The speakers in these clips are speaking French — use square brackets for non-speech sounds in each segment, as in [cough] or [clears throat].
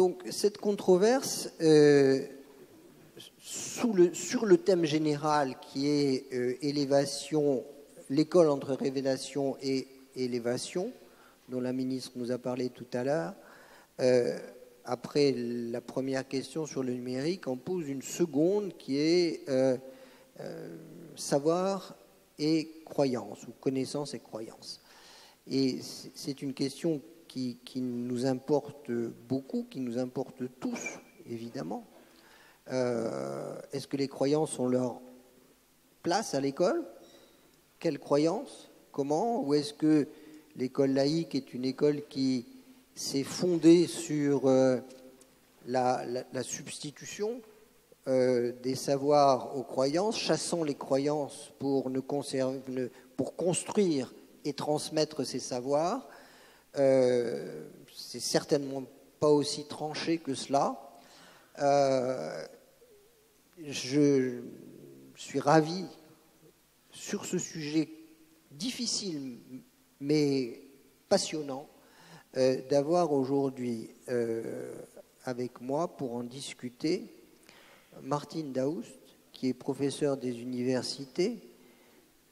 Donc cette controverse, euh, sur le thème général qui est euh, élévation, l'école entre révélation et élévation, dont la ministre nous a parlé tout à l'heure, euh, après la première question sur le numérique, on pose une seconde qui est euh, euh, savoir et croyance, ou connaissance et croyance. Et c'est- une question qui, qui nous importe beaucoup, qui nous importe tous, évidemment. Euh, Est-ce que les croyances ont leur place à l'école? Quelles croyances Comment? Ou est-ce que l'école laïque est une école qui s'est fondée sur euh, la, substitution euh, des savoirs aux croyances, chassant les croyances pour, ne pour construire et transmettre ces savoirs euh, C'est certainement pas aussi tranché que cela. Je suis ravi sur ce sujet difficile mais passionnant euh, d'avoir aujourd'hui euh, avec moi pour en discuter Martine Daoust, qui est professeur des universités,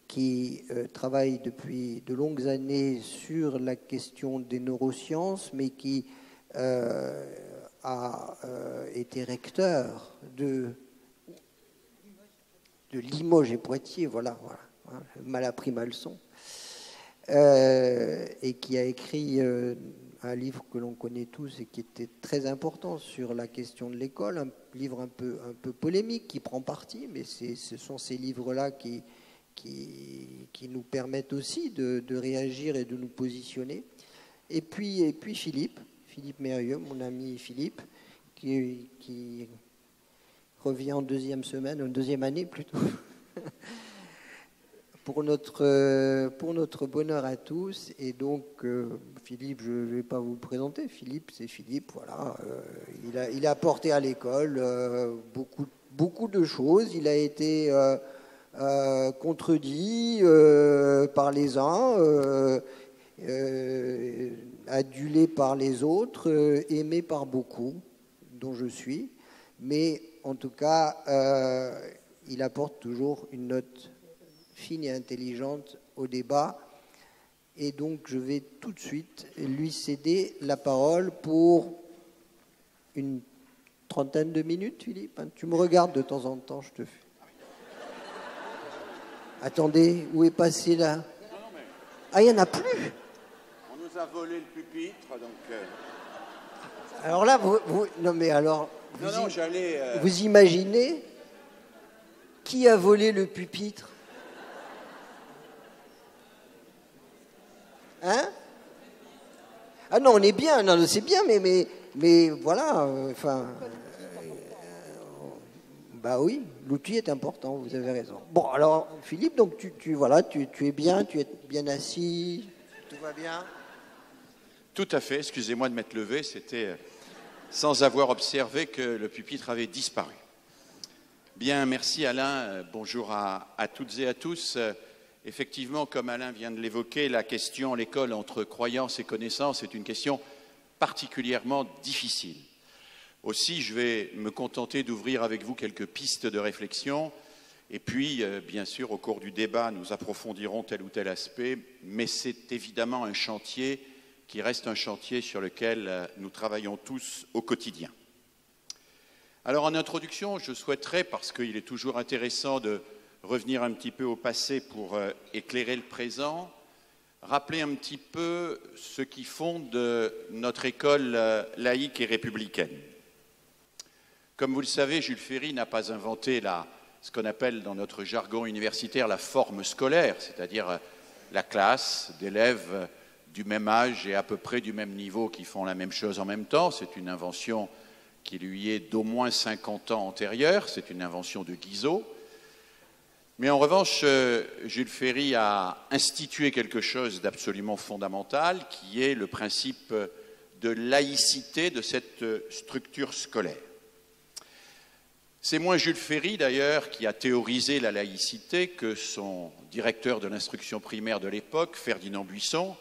qui euh, travaille depuis de longues années sur la question des neurosciences, mais qui a été recteur de, Limoges et Poitiers, voilà, voilà, hein, mal appris ma leçon, euh, et qui a écrit euh, un livre que l'on connaît tous et qui était très important sur la question de l'école, un livre un peu, un peu polémique qui prend parti, mais ce sont ces livres-là qui, qui, nous permettent aussi de, de réagir et de nous positionner. Et puis, et puis Philippe, Philippe Mérieux, mon ami Philippe, qui, qui revient en deuxième semaine, en deuxième année plutôt, [laughs] pour notre, euh, pour notre bonheur à tous. Et donc, euh, Philippe, je ne vais pas vous présenter. Philippe, c'est Philippe, voilà. euh, il, a, il a apporté à l'école beaucoup, beaucoup de choses. Il a été contredit par les uns. adulé par les autres, aimé par beaucoup, dont je suis, mais en tout cas, il apporte toujours une note fine et intelligente au débat. Et donc, je vais tout de suite lui céder la parole pour une trentaine de minutes, Philippe. hein. Tu me regardes de temps en temps, je te fais. Attendez, où est passé là Ah, il n'y en a plus On nous a volé le pupitre, donc. euh, Alors là, vous, vous- non mais alors, Non, vous, non, i- j'allais. euh, vous imaginez qui a volé le pupitre? Hein? Ah non, on est bien, non, c'est bien, mais, mais, mais voilà, euh, enfin. euh, bah oui, l'outil est important, vous avez raison. Bon, alors, Philippe, donc tu, tu, voilà, tu, tu es bien, tu es bien assis, tout va bien? Tout à fait, excusez-moi de m'être levé, c'était euh, sans avoir observé que le pupitre avait disparu. Bien, merci Alain, bonjour à toutes et à tous. Effectivement, comme Alain vient de l'évoquer, la question l'école entre croyance et connaissance est une question particulièrement difficile. Aussi, je vais me contenter d'ouvrir avec vous quelques pistes de réflexion. Et puis, euh, bien sûr, au cours du débat, nous approfondirons tel ou tel aspect, mais c'est évidemment un chantier qui reste un chantier sur lequel euh, nous travaillons tous au quotidien. Alors, en introduction, je souhaiterais, parce qu'il est toujours intéressant de revenir un petit peu au passé pour euh, éclairer le présent, rappeler un petit peu ce qui fonde euh, notre école euh, laïque et républicaine. Comme vous le savez, Jules Ferry n'a pas inventé ce qu'on appelle dans notre jargon universitaire la forme scolaire, c'est-à-dire la classe d'élèves du même âge et à peu près du même niveau qui font la même chose en même temps. C'est une invention qui lui est d'au moins 50 ans antérieure, c'est une invention de Guizot. Mais en revanche, euh, Jules Ferry a institué quelque chose d'absolument fondamental, qui est le principe de laïcité de cette structure scolaire. C'est moins Jules Ferry, d'ailleurs, qui a théorisé la laïcité que son directeur de l'instruction primaire de l'époque, Ferdinand Buisson.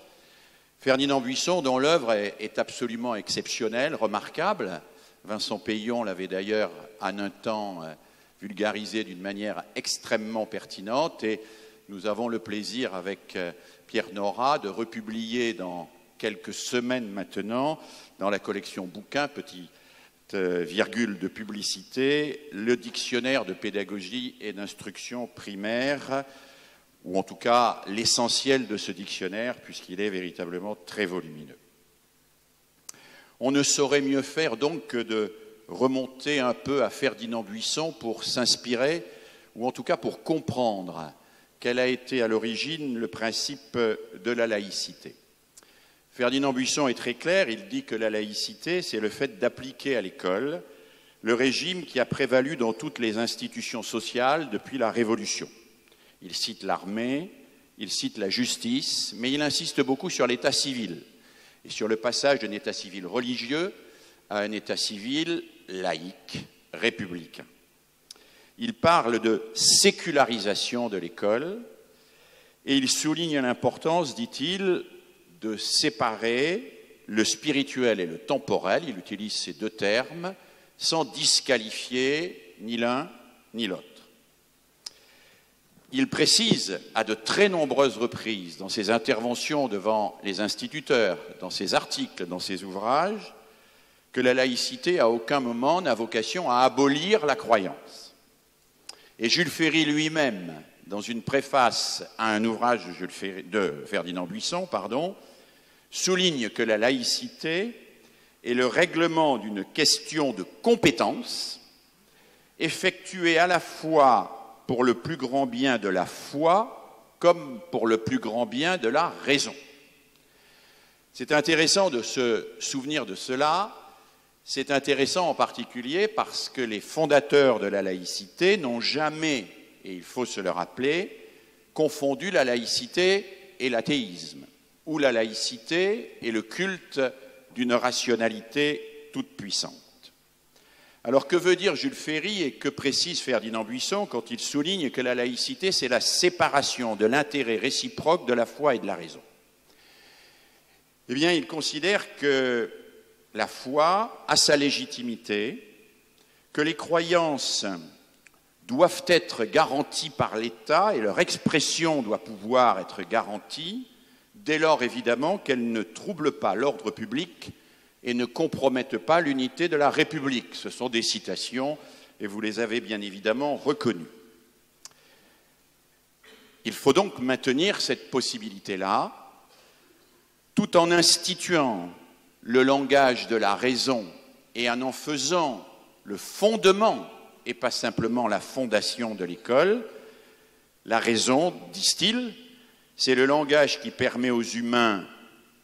Ferdinand Buisson, dont l'œuvre est, absolument exceptionnelle, remarquable. Vincent Payon l'avait d'ailleurs en un temps euh, vulgarisé d'une manière extrêmement pertinente et nous avons le plaisir avec euh, Pierre Nora de republier dans quelques semaines maintenant dans la collection bouquins, petite euh, virgule de publicité, le dictionnaire de pédagogie et d'instruction primaire, ou en tout cas l'essentiel de ce dictionnaire, puisqu'il est véritablement très volumineux. On ne saurait mieux faire donc que de remonter un peu à Ferdinand Buisson pour s'inspirer, ou en tout cas pour comprendre quel a été à l'origine le principe de la laïcité. Ferdinand Buisson est très clair, il dit que la laïcité, c'est le fait d'appliquer à l'école le régime qui a prévalu dans toutes les institutions sociales depuis la Révolution. Il cite l'armée, il cite la justice, mais il insiste beaucoup sur l'état civil et sur le passage d'un état civil religieux à un état civil laïque, républicain. Il parle de sécularisation de l'école et il souligne l'importance, dit-il, de séparer le spirituel et le temporel, il utilise ces deux termes, sans disqualifier ni l'un ni l'autre. Il précise à de très nombreuses reprises dans ses interventions devant les instituteurs, dans ses articles, dans ses ouvrages, que la laïcité à aucun moment n'a vocation à abolir la croyance. Et Jules Ferry lui-même, dans une préface à un ouvrage de, Ferdinand Buisson, souligne que la laïcité est le règlement d'une question de compétence effectuée à la fois pour le plus grand bien de la foi comme pour le plus grand bien de la raison. C'est intéressant de se souvenir de cela. C'est intéressant en particulier parce que les fondateurs de la laïcité n'ont jamais, et il faut se le rappeler, confondu la laïcité et l'athéisme ou la laïcité et le culte d'une rationalité toute puissante. Alors que veut dire Jules Ferry et que précise Ferdinand Buisson quand il souligne que la laïcité, c'est la séparation de l'intérêt réciproque de la foi et de la raison? Eh bien, il considère que la foi a sa légitimité, que les croyances doivent être garanties par l'État et leur expression doit pouvoir être garantie, dès lors évidemment qu'elles ne troublent pas l'ordre public et ne compromettent pas l'unité de la République. Ce sont des citations et vous les avez bien évidemment reconnues. Il faut donc maintenir cette possibilité-là tout en instituant le langage de la raison et en en faisant le fondement et pas simplement la fondation de l'école. La raison, disent-ils, c'est le langage qui permet aux humains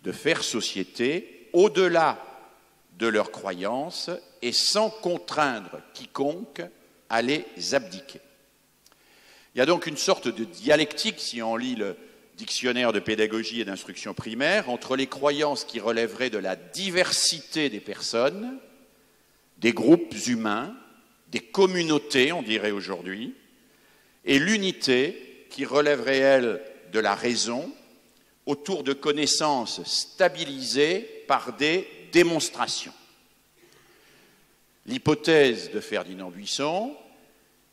de faire société au-delà de leurs croyances et sans contraindre quiconque à les abdiquer. Il y a donc une sorte de dialectique, si on lit le dictionnaire de pédagogie et d'instruction primaire, entre les croyances qui relèveraient de la diversité des personnes, des groupes humains, des communautés, on dirait aujourd'hui, et l'unité qui relèverait, elle, de la raison autour de connaissances stabilisées par des démonstrations. L'hypothèse de Ferdinand Buisson,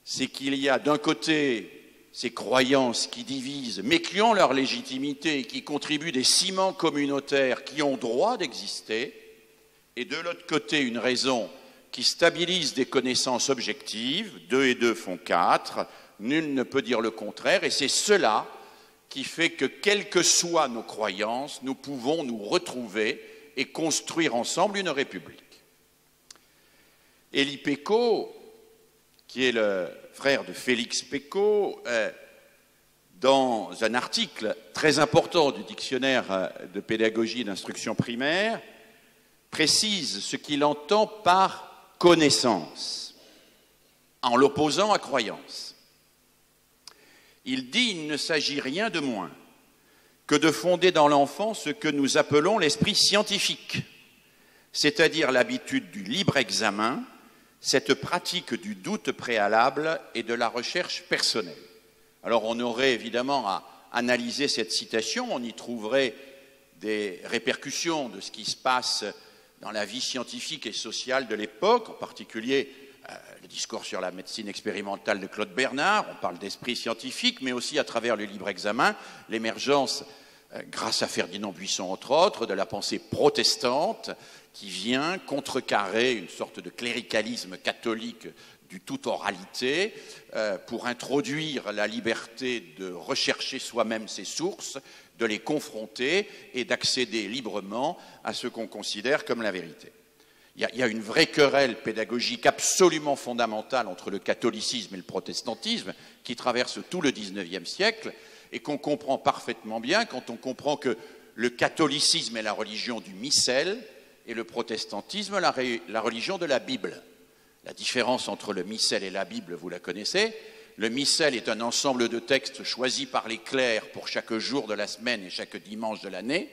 c'est qu'il y a d'un côté ces croyances qui divisent, mais qui ont leur légitimité, qui contribuent des ciments communautaires qui ont droit d'exister, et de l'autre côté une raison qui stabilise des connaissances objectives, deux et deux font quatre, nul ne peut dire le contraire, et c'est cela qui fait que, quelles que soient nos croyances, nous pouvons nous retrouver et construire ensemble une république. Élie Pécaud, qui est le frère de Félix Pécaud, euh, dans un article très important du dictionnaire euh, de pédagogie et d'instruction primaire, précise ce qu'il entend par connaissance, en l'opposant à croyance. Il dit il ne s'agit rien de moins que de fonder dans l'enfant ce que nous appelons l'esprit scientifique, c'est-à-dire l'habitude du libre examen cette pratique du doute préalable et de la recherche personnelle. Alors on aurait évidemment à analyser cette citation, on y trouverait des répercussions de ce qui se passe dans la vie scientifique et sociale de l'époque, en particulier euh, le discours sur la médecine expérimentale de Claude Bernard, on parle d'esprit scientifique, mais aussi à travers le libre examen, l'émergence, euh, grâce à Ferdinand Buisson entre autres, de la pensée protestante qui vient contrecarrer une sorte de cléricalisme catholique du tout oralité euh, pour introduire la liberté de rechercher soi-même ses sources, de les confronter et d'accéder librement à ce qu'on considère comme la vérité. Il y, a, une vraie querelle pédagogique absolument fondamentale entre le catholicisme et le protestantisme qui traverse tout le XIXe siècle et qu'on comprend parfaitement bien quand on comprend que le catholicisme est la religion du missel et le protestantisme la, religion de la Bible. La différence entre le missel et la Bible, vous la connaissez, le missel est un ensemble de textes choisis par les clercs pour chaque jour de la semaine et chaque dimanche de l'année.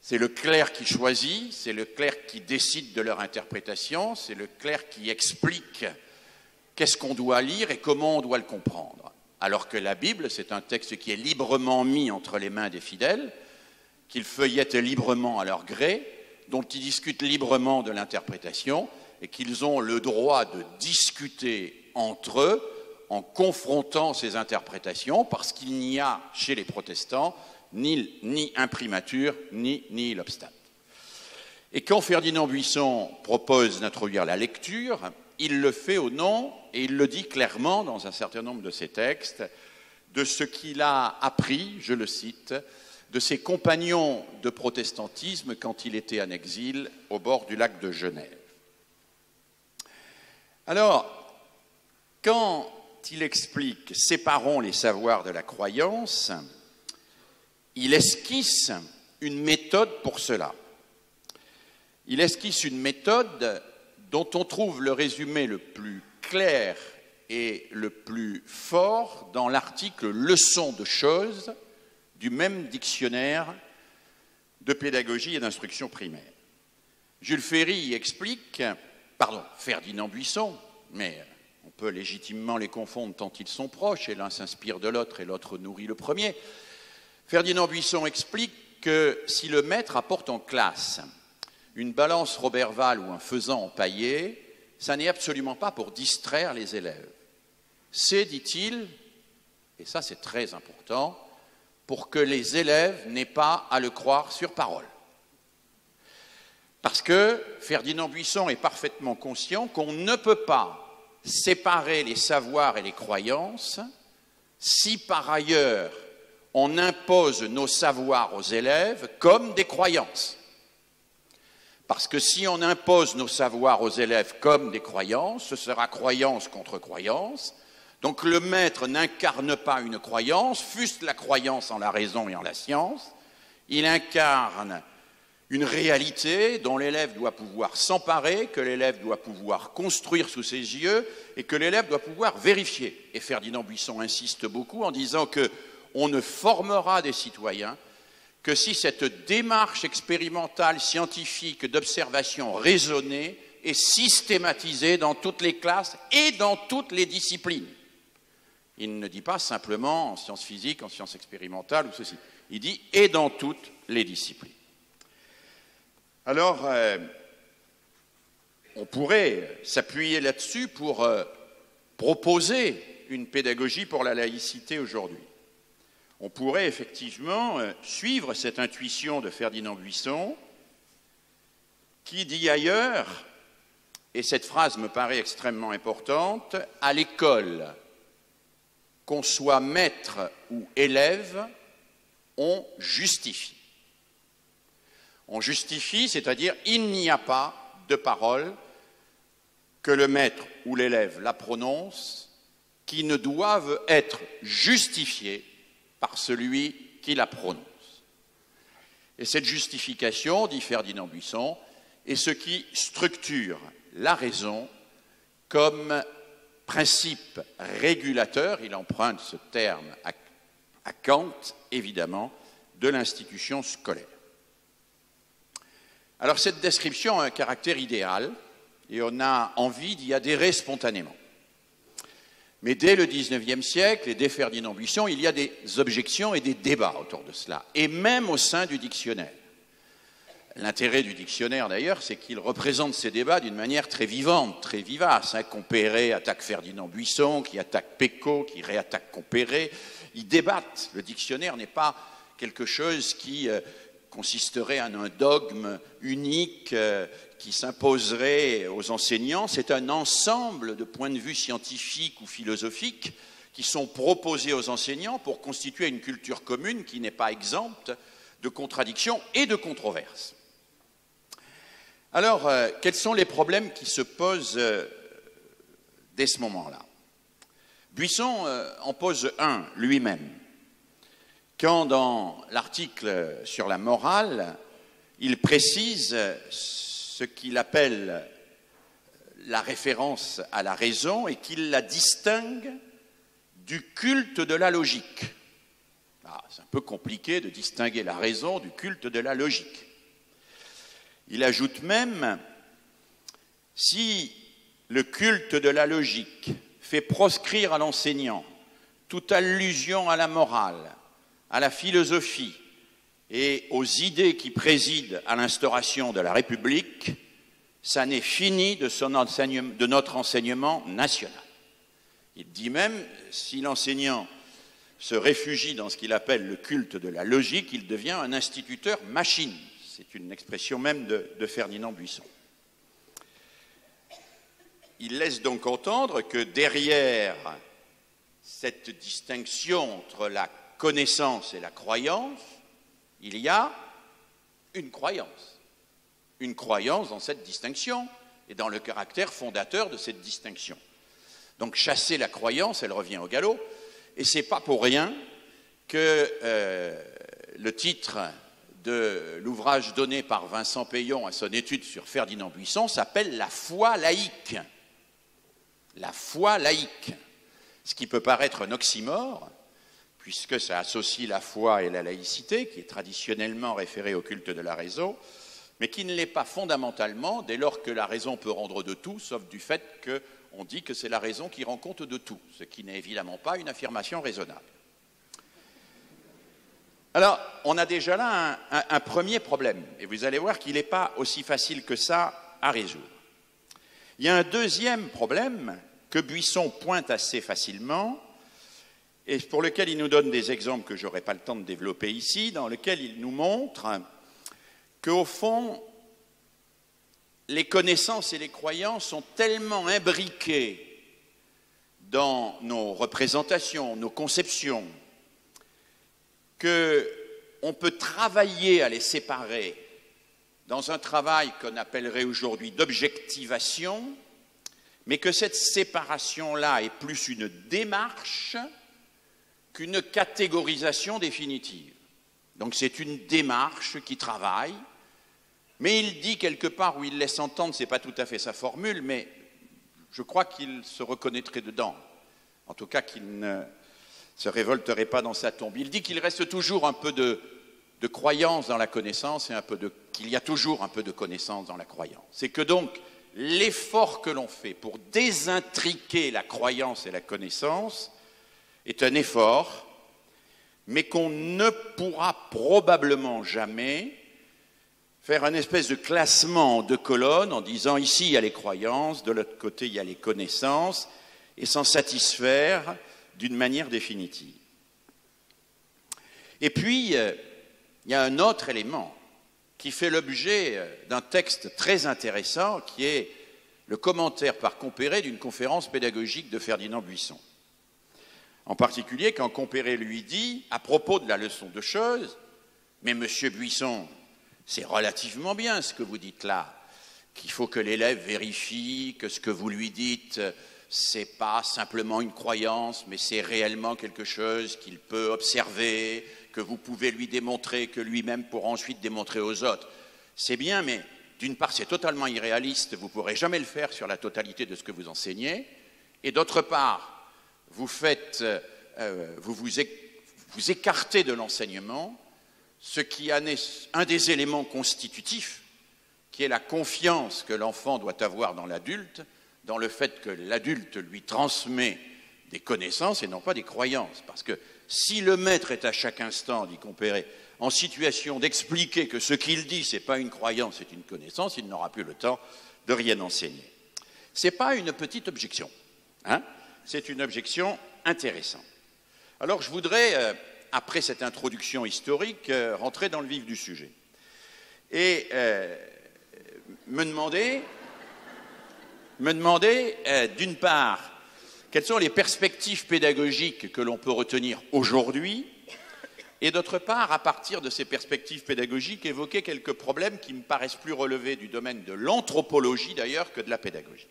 C'est le clerc qui choisit, c'est le clerc qui décide de leur interprétation, c'est le clerc qui explique qu'est-ce qu'on doit lire et comment on doit le comprendre. Alors que la Bible, c'est un texte qui est librement mis entre les mains des fidèles, qu'ils feuillettent librement à leur gré, dont ils discutent librement de l'interprétation et qu'ils ont le droit de discuter entre eux en confrontant ces interprétations, parce qu'il n'y a chez les protestants ni, ni imprimature, ni, ni l'obstacle. Et quand Ferdinand Buisson propose d'introduire la lecture, il le fait au nom, et il le dit clairement dans un certain nombre de ses textes, de ce qu'il a appris, je le cite, de ses compagnons de protestantisme quand il était en exil au bord du lac de Genève. Alors, quand il explique Séparons les savoirs de la croyance, il esquisse une méthode pour cela. Il esquisse une méthode dont on trouve le résumé le plus clair et le plus fort dans l'article Leçon de choses du même dictionnaire de pédagogie et d'instruction primaire. Jules Ferry explique, pardon, Ferdinand Buisson, mais on peut légitimement les confondre tant ils sont proches, et l'un s'inspire de l'autre et l'autre nourrit le premier. Ferdinand Buisson explique que si le maître apporte en classe une balance Roberval ou un faisan empaillé, ça n'est absolument pas pour distraire les élèves. C'est, dit-il, et ça c'est très important, pour que les élèves n'aient pas à le croire sur parole. Parce que Ferdinand Buisson est parfaitement conscient qu'on ne peut pas séparer les savoirs et les croyances si par ailleurs on impose nos savoirs aux élèves comme des croyances. Parce que si on impose nos savoirs aux élèves comme des croyances, ce sera croyance contre croyance. Donc le maître n'incarne pas une croyance, fût-ce la croyance en la raison et en la science, il incarne une réalité dont l'élève doit pouvoir s'emparer, que l'élève doit pouvoir construire sous ses yeux et que l'élève doit pouvoir vérifier. Et Ferdinand Buisson insiste beaucoup en disant que on ne formera des citoyens que si cette démarche expérimentale scientifique d'observation raisonnée est systématisée dans toutes les classes et dans toutes les disciplines. Il ne dit pas simplement en sciences physiques, en sciences expérimentales ou ceci. Il dit et dans toutes les disciplines. Alors, euh, on pourrait s'appuyer là-dessus pour euh, proposer une pédagogie pour la laïcité aujourd'hui. On pourrait effectivement euh, suivre cette intuition de Ferdinand Buisson, qui dit ailleurs, et cette phrase me paraît extrêmement importante, à l'école, qu'on soit maître ou élève, on justifie. On justifie, c'est-à-dire il n'y a pas de parole que le maître ou l'élève la prononce qui ne doivent être justifiées par celui qui la prononce. Et cette justification, dit Ferdinand Buisson, est ce qui structure la raison comme principe régulateur, il emprunte ce terme à, Kant, évidemment, de l'institution scolaire. Alors cette description a un caractère idéal, et on a envie d'y adhérer spontanément. Mais dès le XIXe siècle et dès Ferdinand Buisson, il y a des objections et des débats autour de cela, et même au sein du dictionnaire. L'intérêt du dictionnaire, d'ailleurs, c'est qu'il représente ces débats d'une manière très vivante, très vivace. Hein. Compéré attaque Ferdinand Buisson, qui attaque Pecot, qui réattaque Compéré. Ils débattent. Le dictionnaire n'est pas quelque chose qui euh, consisterait en un dogme unique euh, qui s'imposerait aux enseignants. C'est un ensemble de points de vue scientifiques ou philosophiques qui sont proposés aux enseignants pour constituer une culture commune qui n'est pas exempte de contradictions et de controverses. Alors, euh, quels sont les problèmes qui se posent euh, dès ce moment-là? Buisson en pose un lui-même. Quand dans l'article sur la morale, il précise ce qu'il appelle la référence à la raison et qu'il la distingue du culte de la logique. Ah, c'est un peu compliqué de distinguer la raison du culte de la logique. Il ajoute même, si le culte de la logique fait proscrire à l'enseignant toute allusion à la morale, à la philosophie, et aux idées qui président à l'instauration de la République, ça n'est fini de, notre enseignement national. Il dit même, si l'enseignant se réfugie dans ce qu'il appelle le culte de la logique, il devient un instituteur machine. C'est une expression même de, Ferdinand Buisson. Il laisse donc entendre que derrière cette distinction entre la connaissance et la croyance, il y a une croyance. Une croyance dans cette distinction et dans le caractère fondateur de cette distinction. Donc chasser la croyance, elle revient au galop, et c'est pas pour rien que euh, le titre de l'ouvrage donné par Vincent Payon à son étude sur Ferdinand Buisson s'appelle La foi laïque. La foi laïque. Ce qui peut paraître un oxymore, puisque ça associe la foi et la laïcité, qui est traditionnellement référée au culte de la raison, mais qui ne l'est pas fondamentalement dès lors que la raison peut rendre de tout, sauf du fait qu'on dit que c'est la raison qui rend compte de tout, ce qui n'est évidemment pas une affirmation raisonnable. Alors, on a déjà là un, premier problème, et vous allez voir qu'il n'est pas aussi facile que ça à résoudre. Il y a un deuxième problème que Buisson pointe assez facilement, et pour lequel il nous donne des exemples que je n'aurai pas le temps de développer ici, dans lesquels il nous montre qu'au fond, les connaissances et les croyances sont tellement imbriquées dans nos représentations, nos conceptions, qu'on peut travailler à les séparer dans un travail qu'on appellerait aujourd'hui d'objectivation, mais que cette séparation-là est plus une démarche qu'une catégorisation définitive. Donc c'est une démarche qui travaille, mais il dit quelque part où il laisse entendre, ce n'est pas tout à fait sa formule, mais je crois qu'il se reconnaîtrait dedans. En tout cas, qu'il ne se révolterait pas dans sa tombe. Il dit qu'il reste toujours un peu de, de croyance dans la connaissance et un peu de, qu'il y a toujours un peu de connaissance dans la croyance. C'est que donc l'effort que l'on fait pour désintriquer la croyance et la connaissance est un effort, mais qu'on ne pourra probablement jamais faire un espèce de classement de colonnes en disant ici il y a les croyances, de l'autre côté il y a les connaissances, et s'en satisfaire d'une manière définitive. Et puis, euh, il y a un autre élément qui fait l'objet euh, d'un texte très intéressant qui est le commentaire par Compéré d'une conférence pédagogique de Ferdinand Buisson. En particulier quand Compéré lui dit, à propos de la leçon de choses, mais monsieur Buisson, c'est relativement bien ce que vous dites là, qu'il faut que l'élève vérifie que ce que vous lui dites, c'est pas simplement une croyance, mais c'est réellement quelque chose qu'il peut observer, que vous pouvez lui démontrer, que lui-même pourra ensuite démontrer aux autres. C'est bien, mais d'une part, c'est totalement irréaliste, vous ne pourrez jamais le faire sur la totalité de ce que vous enseignez, et d'autre part, vous euh, vous, vous, écartez de l'enseignement ce qui est un des éléments constitutifs qui est la confiance que l'enfant doit avoir dans l'adulte, dans le fait que l'adulte lui transmet des connaissances et non pas des croyances. Parce que si le maître est à chaque instant, dit Compéré, en situation d'expliquer que ce qu'il dit, ce n'est pas une croyance, c'est une connaissance, il n'aura plus le temps de rien enseigner. Ce n'est pas une petite objection, hein c'est une objection intéressante. Alors je voudrais, euh, après cette introduction historique, euh, rentrer dans le vif du sujet et euh, me demander, me demander d'une part, quelles sont les perspectives pédagogiques que l'on peut retenir aujourd'hui et d'autre part, à partir de ces perspectives pédagogiques, évoquer quelques problèmes qui me paraissent plus relevés du domaine de l'anthropologie d'ailleurs que de la pédagogie.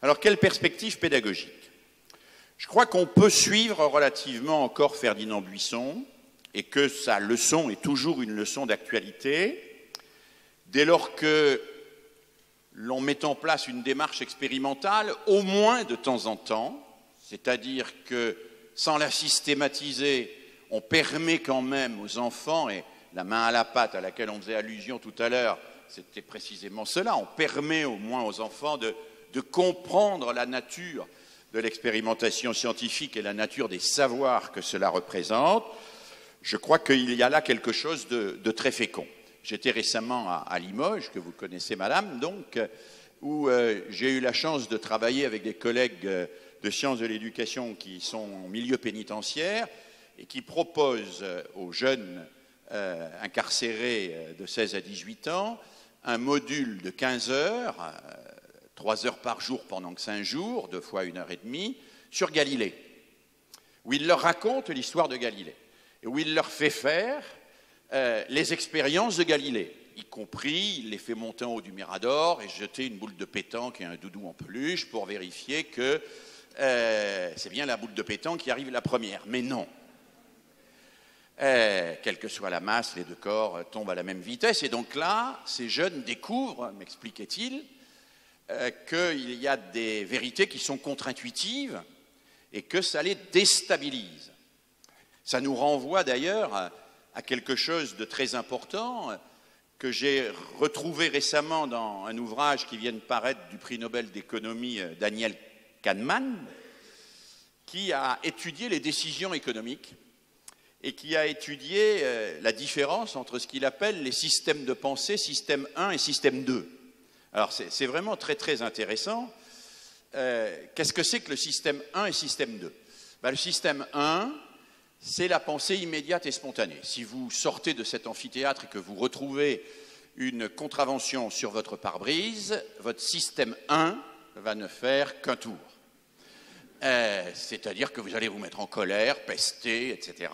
Alors, quelles perspectives pédagogiques? Je crois qu'on peut suivre relativement encore Ferdinand Buisson et que sa leçon est toujours une leçon d'actualité, dès lors que l'on met en place une démarche expérimentale, au moins de temps en temps, c'est-à-dire que sans la systématiser, on permet quand même aux enfants, et la main à la pâte à laquelle on faisait allusion tout à l'heure, c'était précisément cela, on permet au moins aux enfants de, comprendre la nature de l'expérimentation scientifique et la nature des savoirs que cela représente. Je crois qu'il y a là quelque chose de, très fécond. J'étais récemment à, Limoges, que vous connaissez, madame, donc, où euh, j'ai eu la chance de travailler avec des collègues euh, de sciences de l'éducation qui sont en milieu pénitentiaire et qui propose euh, aux jeunes euh, incarcérés euh, de 16 à 18 ans un module de 15 heures, 3 heures par jour pendant 5 jours, deux fois une heure et demie, sur Galilée, où il leur raconte l'histoire de Galilée, et où il leur fait faire les expériences de Galilée, y compris, il les fait monter en haut du Mirador et jeter une boule de pétanque et un doudou en peluche pour vérifier que c'est bien la boule de pétanque qui arrive la première. Mais non, eh, quelle que soit la masse, les deux corps euh, tombent à la même vitesse. Et donc là, ces jeunes découvrent, m'expliquait-il, euh, qu'il y a des vérités qui sont contre-intuitives et que ça les déstabilise. Ça nous renvoie d'ailleurs à quelque chose de très important que j'ai retrouvé récemment dans un ouvrage qui vient de paraître du prix Nobel d'économie euh, Daniel Kahneman, qui a étudié les décisions économiques et qui a étudié euh, la différence entre ce qu'il appelle les systèmes de pensée, système 1 et système 2. Alors c'est vraiment très très intéressant. Euh, qu'est-ce que c'est que le système 1 et système 2 ben, Le système 1, c'est la pensée immédiate et spontanée. Si vous sortez de cet amphithéâtre et que vous retrouvez une contravention sur votre pare-brise, votre système 1 va ne faire qu'un tour. Euh, c'est-à-dire que vous allez vous mettre en colère, pester, etc.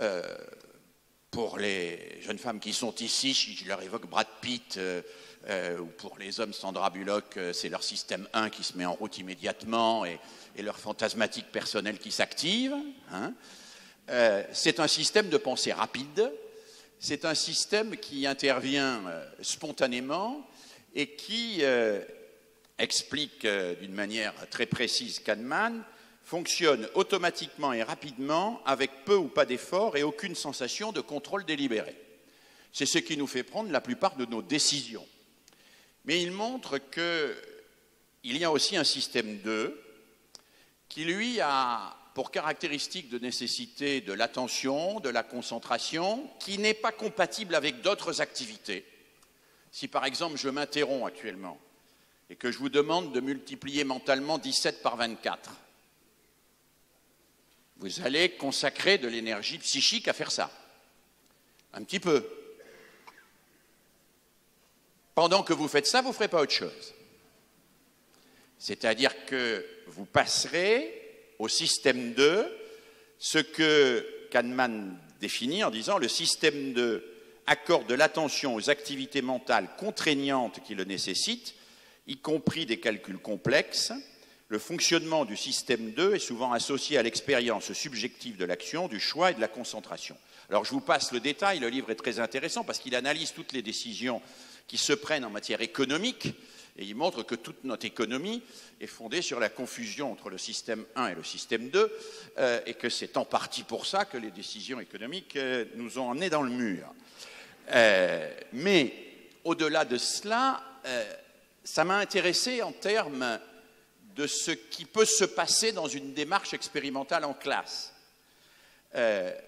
Euh, pour les jeunes femmes qui sont ici, je leur évoque Brad Pitt, euh, ou pour les hommes Sandra Bullock, c'est leur système 1 qui se met en route immédiatement et, leur fantasmatique personnel qui s'active. Hein. C'est un système de pensée rapide, c'est un système qui intervient spontanément et qui explique euh, d'une manière très précise Kahneman, fonctionne automatiquement et rapidement avec peu ou pas d'effort et aucune sensation de contrôle délibéré. C'est ce qui nous fait prendre la plupart de nos décisions. Mais il montre qu'il y a aussi un système 2 qui, lui, a pour caractéristique de nécessité de l'attention, de la concentration, qui n'est pas compatible avec d'autres activités. Si par exemple je m'interromps actuellement et que je vous demande de multiplier mentalement 17 par 24, vous allez consacrer de l'énergie psychique à faire ça. Un petit peu. Pendant que vous faites ça, vous ne ferez pas autre chose. C'est-à-dire que vous passerez au système 2 ce que Kahneman définit en disant le système 2 accorde de l'attention aux activités mentales contraignantes qui le nécessitent y compris des calculs complexes, le fonctionnement du système 2 est souvent associé à l'expérience subjective de l'action, du choix et de la concentration. Alors je vous passe le détail, le livre est très intéressant parce qu'il analyse toutes les décisions qui se prennent en matière économique et il montre que toute notre économie est fondée sur la confusion entre le système 1 et le système 2 euh, et que c'est en partie pour ça que les décisions économiques euh, nous ont emmenés dans le mur. Euh, mais au-delà de cela, ça m'a intéressé en termes de ce qui peut se passer dans une démarche expérimentale en classe.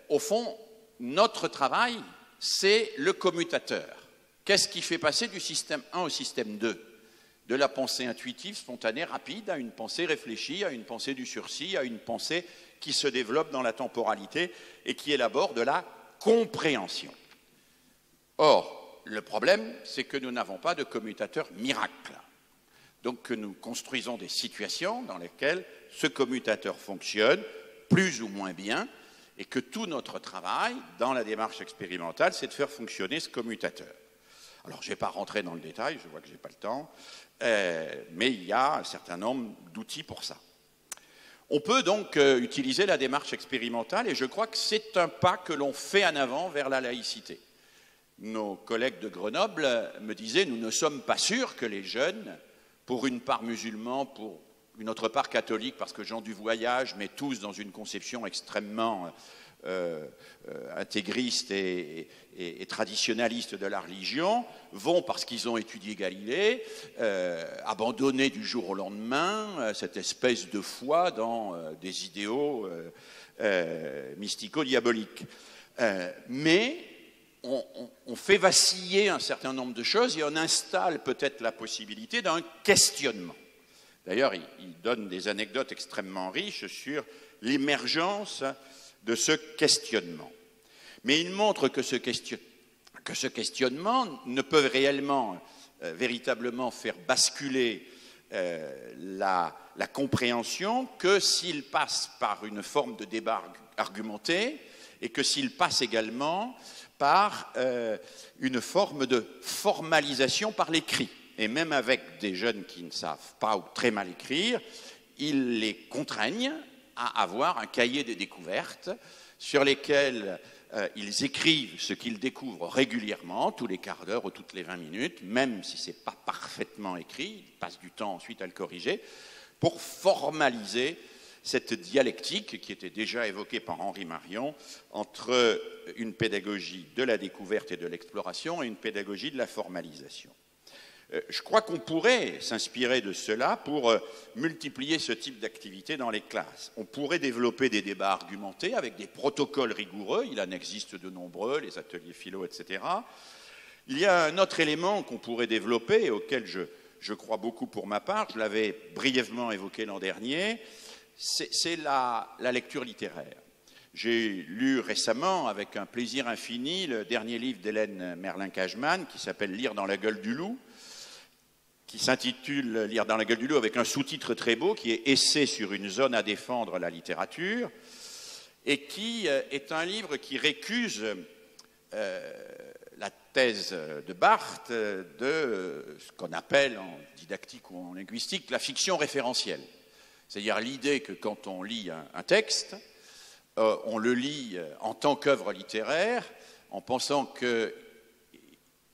au fond, notre travail, c'est le commutateur. Qu'est-ce qui fait passer du système 1 au système 2 De la pensée intuitive, spontanée, rapide, à une pensée réfléchie, à une pensée du sursis, à une pensée qui se développe dans la temporalité et qui élabore de la compréhension. Or, le problème, c'est que nous n'avons pas de commutateur miracle. Donc que nous construisons des situations dans lesquelles ce commutateur fonctionne plus ou moins bien et que tout notre travail dans la démarche expérimentale, c'est de faire fonctionner ce commutateur. Alors, je ne vais pas rentrer dans le détail, je vois que je n'ai pas le temps, euh, mais il y a un certain nombre d'outils pour ça. On peut donc euh, utiliser la démarche expérimentale et je crois que c'est un pas que l'on fait en avant vers la laïcité. Nos collègues de Grenoble me disaient, nous ne sommes pas sûrs que les jeunes, pour une part musulmans, pour une autre part catholique, parce que gens du voyage, mais tous dans une conception extrêmement euh, euh, intégristes et, traditionnalistes de la religion, vont, parce qu'ils ont étudié Galilée, euh, abandonner du jour au lendemain cette espèce de foi dans des idéaux mystico-diaboliques. mais on, fait vaciller un certain nombre de choses et on installe peut-être la possibilité d'un questionnement. D'ailleurs, il, il donne des anecdotes extrêmement riches sur l'émergence de ce questionnement. Mais il montre que ce, questionnement ne peut réellement, euh, véritablement faire basculer euh, la, compréhension que s'il passe par une forme de débat argumenté et que s'il passe également par euh, une forme de formalisation par l'écrit. Et même avec des jeunes qui ne savent pas ou très mal écrire, ils les contraignent à avoir un cahier de découvertes sur lesquels euh, ils écrivent ce qu'ils découvrent régulièrement, tous les quarts d'heure ou toutes les 20 minutes, même si ce n'est pas parfaitement écrit, ils passent du temps ensuite à le corriger, pour formaliser cette dialectique qui était déjà évoquée par Henri Marion entre une pédagogie de la découverte et de l'exploration et une pédagogie de la formalisation. Euh, je crois qu'on pourrait s'inspirer de cela pour euh, multiplier ce type d'activité dans les classes. On pourrait développer des débats argumentés avec des protocoles rigoureux, il en existe de nombreux, les ateliers philo, etc. Il y a un autre élément qu'on pourrait développer et auquel je, crois beaucoup pour ma part, je l'avais brièvement évoqué l'an dernier, c'est la, la lecture littéraire. J'ai lu récemment, avec un plaisir infini, le dernier livre d'Hélène Merlin-Cajman qui s'appelle Lire dans la gueule du loup qui s'intitule Lire dans la gueule du loup avec un sous-titre très beau qui est Essai sur une zone à défendre la littérature et qui euh, est un livre qui récuse euh, la thèse de Barthes de ce qu'on appelle en didactique ou en linguistique la fiction référentielle. C'est-à-dire l'idée que quand on lit un, texte, euh, on le lit en tant qu'œuvre littéraire en pensant que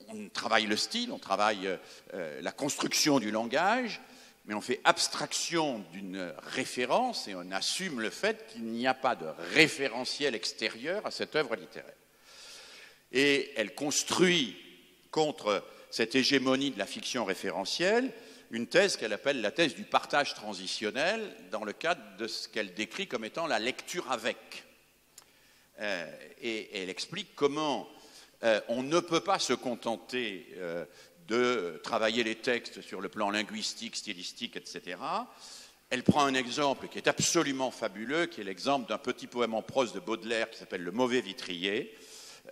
on travaille le style, on travaille euh, la construction du langage, mais on fait abstraction d'une référence et on assume le fait qu'il n'y a pas de référentiel extérieur à cette œuvre littéraire. Et elle construit contre cette hégémonie de la fiction référentielle une thèse qu'elle appelle la thèse du partage transitionnel dans le cadre de ce qu'elle décrit comme étant la lecture avec. Euh, et elle explique comment euh, on ne peut pas se contenter euh, de travailler les textes sur le plan linguistique, stylistique, etc. Elle prend un exemple qui est absolument fabuleux, qui est l'exemple d'un petit poème en prose de Baudelaire qui s'appelle Le mauvais vitrier,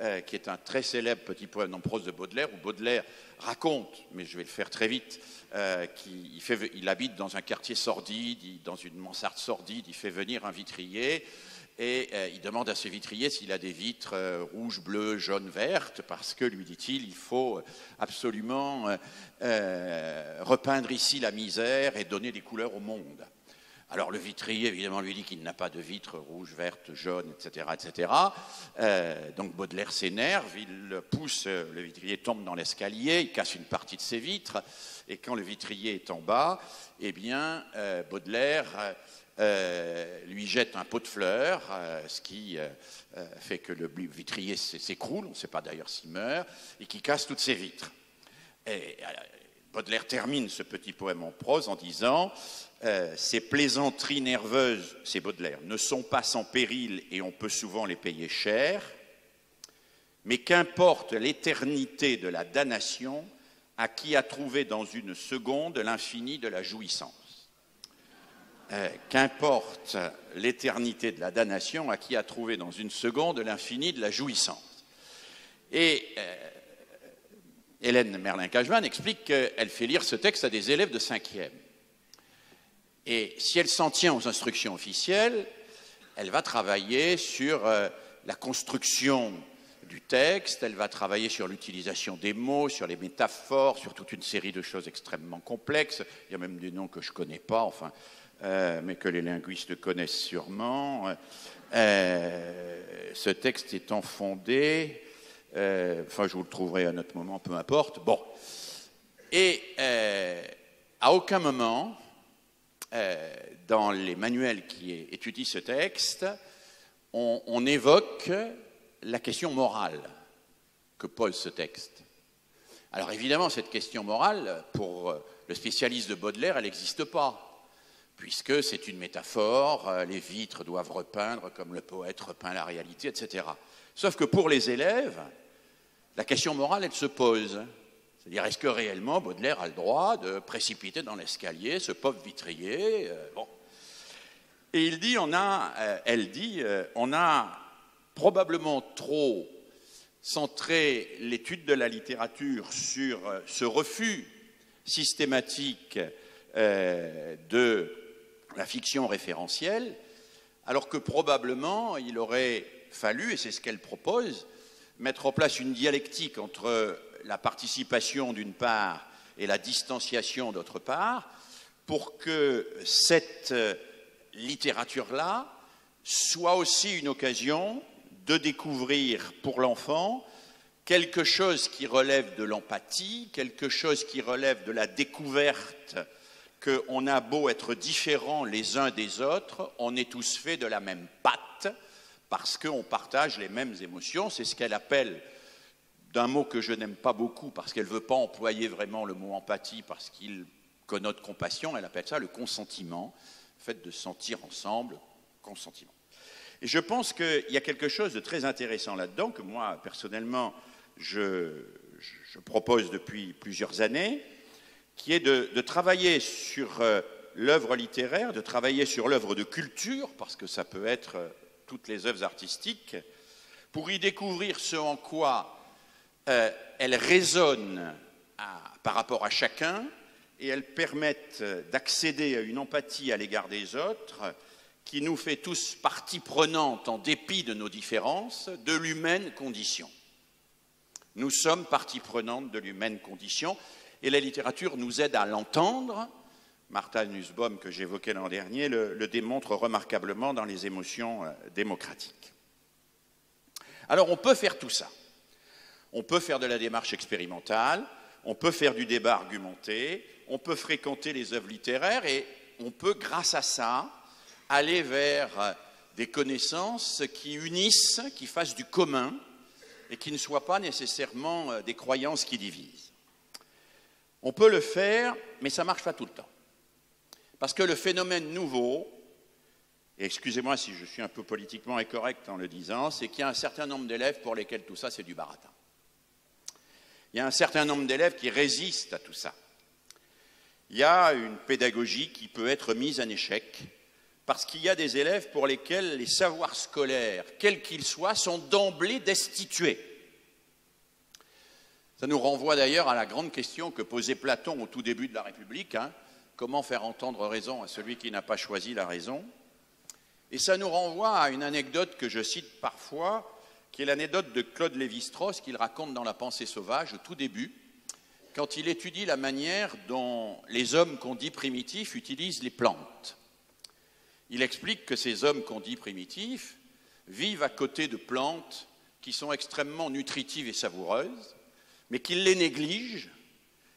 euh, qui est un très célèbre petit poème en prose de Baudelaire, où Baudelaire raconte, mais je vais le faire très vite, qu'il habite dans un quartier sordide, dans une mansarde sordide, il fait venir un vitrier, et euh, il demande à ce vitrier s'il a des vitres euh, rouges, bleues, jaunes, vertes, parce que, lui dit-il, il faut absolument euh, repeindre ici la misère et donner des couleurs au monde. Alors le vitrier, évidemment, lui dit qu'il n'a pas de vitres rouges, vertes, jaunes, etc. etc. donc Baudelaire s'énerve, il pousse, le vitrier tombe dans l'escalier, il casse une partie de ses vitres, et quand le vitrier est en bas, eh bien, Baudelaire euh, lui jette un pot de fleurs, euh, ce qui euh, fait que le vitrier s'écroule, on ne sait pas d'ailleurs s'il meurt, et qui casse toutes ses vitres. Baudelaire termine ce petit poème en prose en disant Ces plaisanteries nerveuses, c'est Baudelaire, ne sont pas sans péril et on peut souvent les payer cher, mais qu'importe l'éternité de la damnation à qui a trouvé dans une seconde l'infini de la jouissance. Euh, qu'importe l'éternité de la damnation à qui a trouvé dans une seconde l'infini de la jouissance. Et euh, Hélène Merlin-Cajman explique qu'elle fait lire ce texte à des élèves de cinquième. Et si elle s'en tient aux instructions officielles, elle va travailler sur euh, la construction du texte, elle va travailler sur l'utilisation des mots, sur les métaphores, sur toute une série de choses extrêmement complexes. Il y a même des noms que je ne connais pas, enfin, euh, mais que les linguistes connaissent sûrement. Euh, ce texte étant fondé, euh, enfin je vous le trouverai à un autre moment, peu importe. Bon. Et à aucun moment, dans les manuels qui étudient ce texte, on, on évoque la question morale que pose ce texte. Alors évidemment, cette question morale, pour le spécialiste de Baudelaire, elle n'existe pas puisque c'est une métaphore, euh, les vitres doivent repeindre comme le poète repeint la réalité, etc. Sauf que pour les élèves, la question morale, elle se pose. C'est-à-dire, est-ce que réellement Baudelaire a le droit de précipiter dans l'escalier ce pauvre vitrier euh. Et il dit, on a, euh, elle dit, on a probablement trop centré l'étude de la littérature sur ce refus systématique de la fiction référentielle, alors que probablement il aurait fallu, et c'est ce qu'elle propose, mettre en place une dialectique entre la participation d'une part et la distanciation d'autre part, pour que cette littérature-là soit aussi une occasion de découvrir pour l'enfant quelque chose qui relève de l'empathie, quelque chose qui relève de la découverte qu'on a beau être différents les uns des autres, on est tous faits de la même pâte parce qu'on partage les mêmes émotions. C'est ce qu'elle appelle, d'un mot que je n'aime pas beaucoup parce qu'elle ne veut pas employer vraiment le mot empathie parce qu'il connote compassion, elle appelle ça le consentiment, le fait de sentir ensemble, consentiment. Et je pense qu'il y a quelque chose de très intéressant là-dedans que moi, personnellement, je, je propose depuis plusieurs années qui est de, travailler sur euh, l'œuvre littéraire, de travailler sur l'œuvre de culture, parce que ça peut être euh, toutes les œuvres artistiques, pour y découvrir ce en quoi euh, elles résonnent par rapport à chacun et elles permettent d'accéder à une empathie à l'égard des autres qui nous fait tous partie prenante, en dépit de nos différences, de l'humaine condition. Nous sommes partie prenante de l'humaine condition et la littérature nous aide à l'entendre. Martha Nussbaum, que j'évoquais l'an dernier, le, démontre remarquablement dans les émotions euh, démocratiques. Alors on peut faire tout ça. On peut faire de la démarche expérimentale, on peut faire du débat argumenté, on peut fréquenter les œuvres littéraires et on peut, grâce à ça, aller vers euh, des connaissances qui unissent, qui fassent du commun et qui ne soient pas nécessairement euh, des croyances qui divisent. On peut le faire, mais ça ne marche pas tout le temps. Parce que le phénomène nouveau, et excusez-moi si je suis un peu politiquement incorrect en le disant, c'est qu'il y a un certain nombre d'élèves pour lesquels tout ça c'est du baratin. Il y a un certain nombre d'élèves qui résistent à tout ça. Il y a une pédagogie qui peut être mise en échec parce qu'il y a des élèves pour lesquels les savoirs scolaires, quels qu'ils soient, sont d'emblée destitués. Ça nous renvoie d'ailleurs à la grande question que posait Platon au tout début de la République, hein. comment faire entendre raison à celui qui n'a pas choisi la raison? Et ça nous renvoie à une anecdote que je cite parfois, qui est l'anecdote de Claude Lévi-Strauss qu'il raconte dans La pensée sauvage au tout début, quand il étudie la manière dont les hommes qu'on dit primitifs utilisent les plantes. Il explique que ces hommes qu'on dit primitifs vivent à côté de plantes qui sont extrêmement nutritives et savoureuses, mais qu'ils les négligent,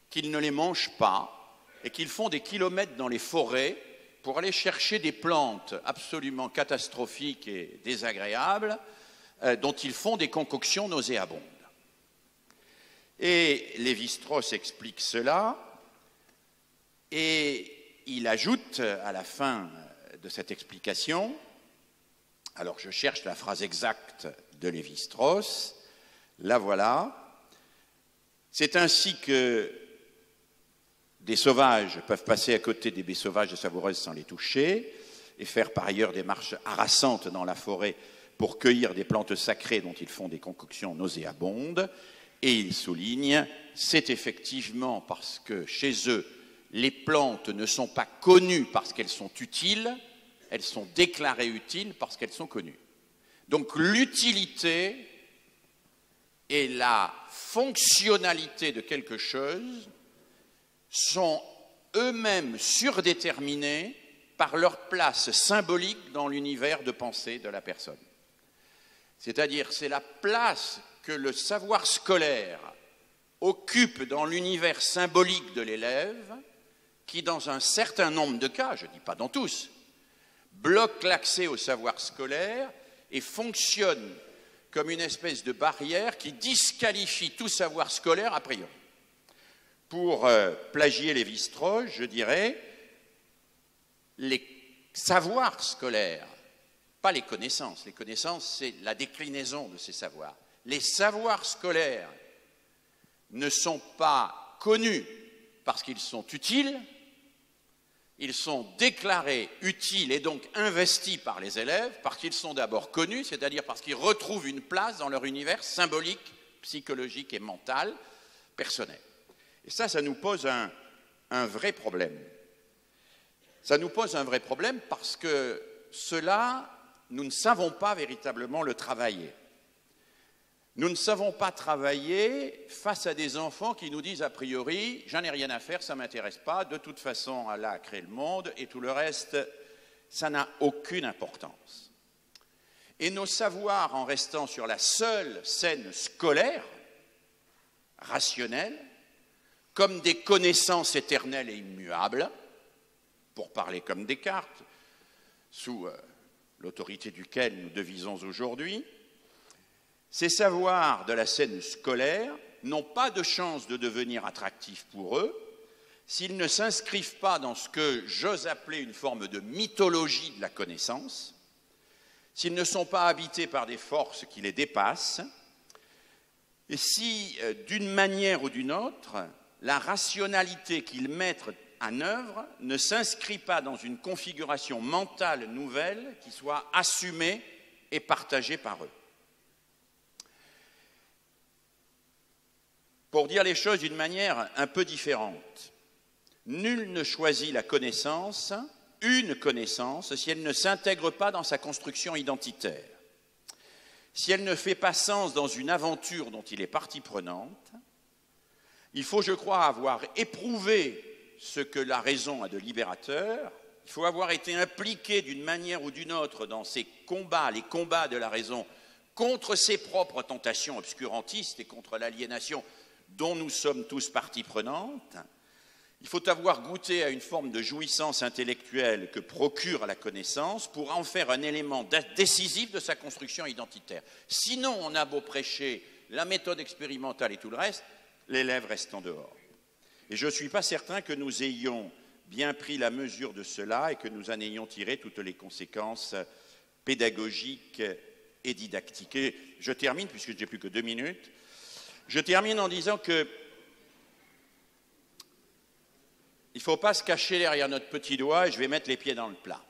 qu'ils ne les mangent pas, et qu'ils font des kilomètres dans les forêts pour aller chercher des plantes absolument catastrophiques et désagréables, euh, dont ils font des concoctions nauséabondes. Et Lévi-Strauss explique cela, et il ajoute à la fin de cette explication, alors je cherche la phrase exacte de Lévi-Strauss, la voilà, c'est ainsi que des sauvages peuvent passer à côté des baies sauvages et savoureuses sans les toucher, et faire par ailleurs des marches harassantes dans la forêt pour cueillir des plantes sacrées dont ils font des concoctions nauséabondes. Et il souligne, c'est effectivement parce que chez eux, les plantes ne sont pas connues parce qu'elles sont utiles, elles sont déclarées utiles parce qu'elles sont connues. Donc l'utilité et la fonctionnalité de quelque chose sont eux-mêmes surdéterminés par leur place symbolique dans l'univers de pensée de la personne. C'est-à-dire, c'est la place que le savoir scolaire occupe dans l'univers symbolique de l'élève qui, dans un certain nombre de cas, je ne dis pas dans tous, bloque l'accès au savoir scolaire et fonctionne comme une espèce de barrière qui disqualifie tout savoir scolaire a priori. Pour euh, plagier les strauss je dirais, les savoirs scolaires, pas les connaissances, les connaissances c'est la déclinaison de ces savoirs, les savoirs scolaires ne sont pas connus parce qu'ils sont utiles, ils sont déclarés utiles et donc investis par les élèves parce qu'ils sont d'abord connus, c'est-à-dire parce qu'ils retrouvent une place dans leur univers symbolique, psychologique et mental personnel. Et ça, ça nous pose un, vrai problème. Ça nous pose un vrai problème parce que cela, nous ne savons pas véritablement le travailler. Nous ne savons pas travailler face à des enfants qui nous disent a priori, j'en ai rien à faire, ça ne m'intéresse pas, de toute façon, Allah a créé le monde et tout le reste, ça n'a aucune importance. Et nos savoirs, en restant sur la seule scène scolaire, rationnelle, comme des connaissances éternelles et immuables, pour parler comme Descartes, sous euh, l'autorité duquel nous devisons aujourd'hui, ces savoirs de la scène scolaire n'ont pas de chance de devenir attractifs pour eux s'ils ne s'inscrivent pas dans ce que j'ose appeler une forme de mythologie de la connaissance, s'ils ne sont pas habités par des forces qui les dépassent, et si, euh, d'une manière ou d'une autre, la rationalité qu'ils mettent en œuvre ne s'inscrit pas dans une configuration mentale nouvelle qui soit assumée et partagée par eux. Pour dire les choses d'une manière un peu différente, nul ne choisit la connaissance, une connaissance, si elle ne s'intègre pas dans sa construction identitaire, si elle ne fait pas sens dans une aventure dont il est partie prenante. Il faut, je crois, avoir éprouvé ce que la raison a de libérateur, il faut avoir été impliqué d'une manière ou d'une autre dans ces combats, les combats de la raison contre ses propres tentations obscurantistes et contre l'aliénation dont nous sommes tous partie prenante, il faut avoir goûté à une forme de jouissance intellectuelle que procure la connaissance pour en faire un élément décisif de sa construction identitaire. Sinon, on a beau prêcher la méthode expérimentale et tout le reste, l'élève reste en dehors. Et je ne suis pas certain que nous ayons bien pris la mesure de cela et que nous en ayons tiré toutes les conséquences pédagogiques et didactiques. Et je termine, puisque je n'ai plus que deux minutes, je termine en disant que il ne faut pas se cacher derrière notre petit doigt et je vais mettre les pieds dans le plat.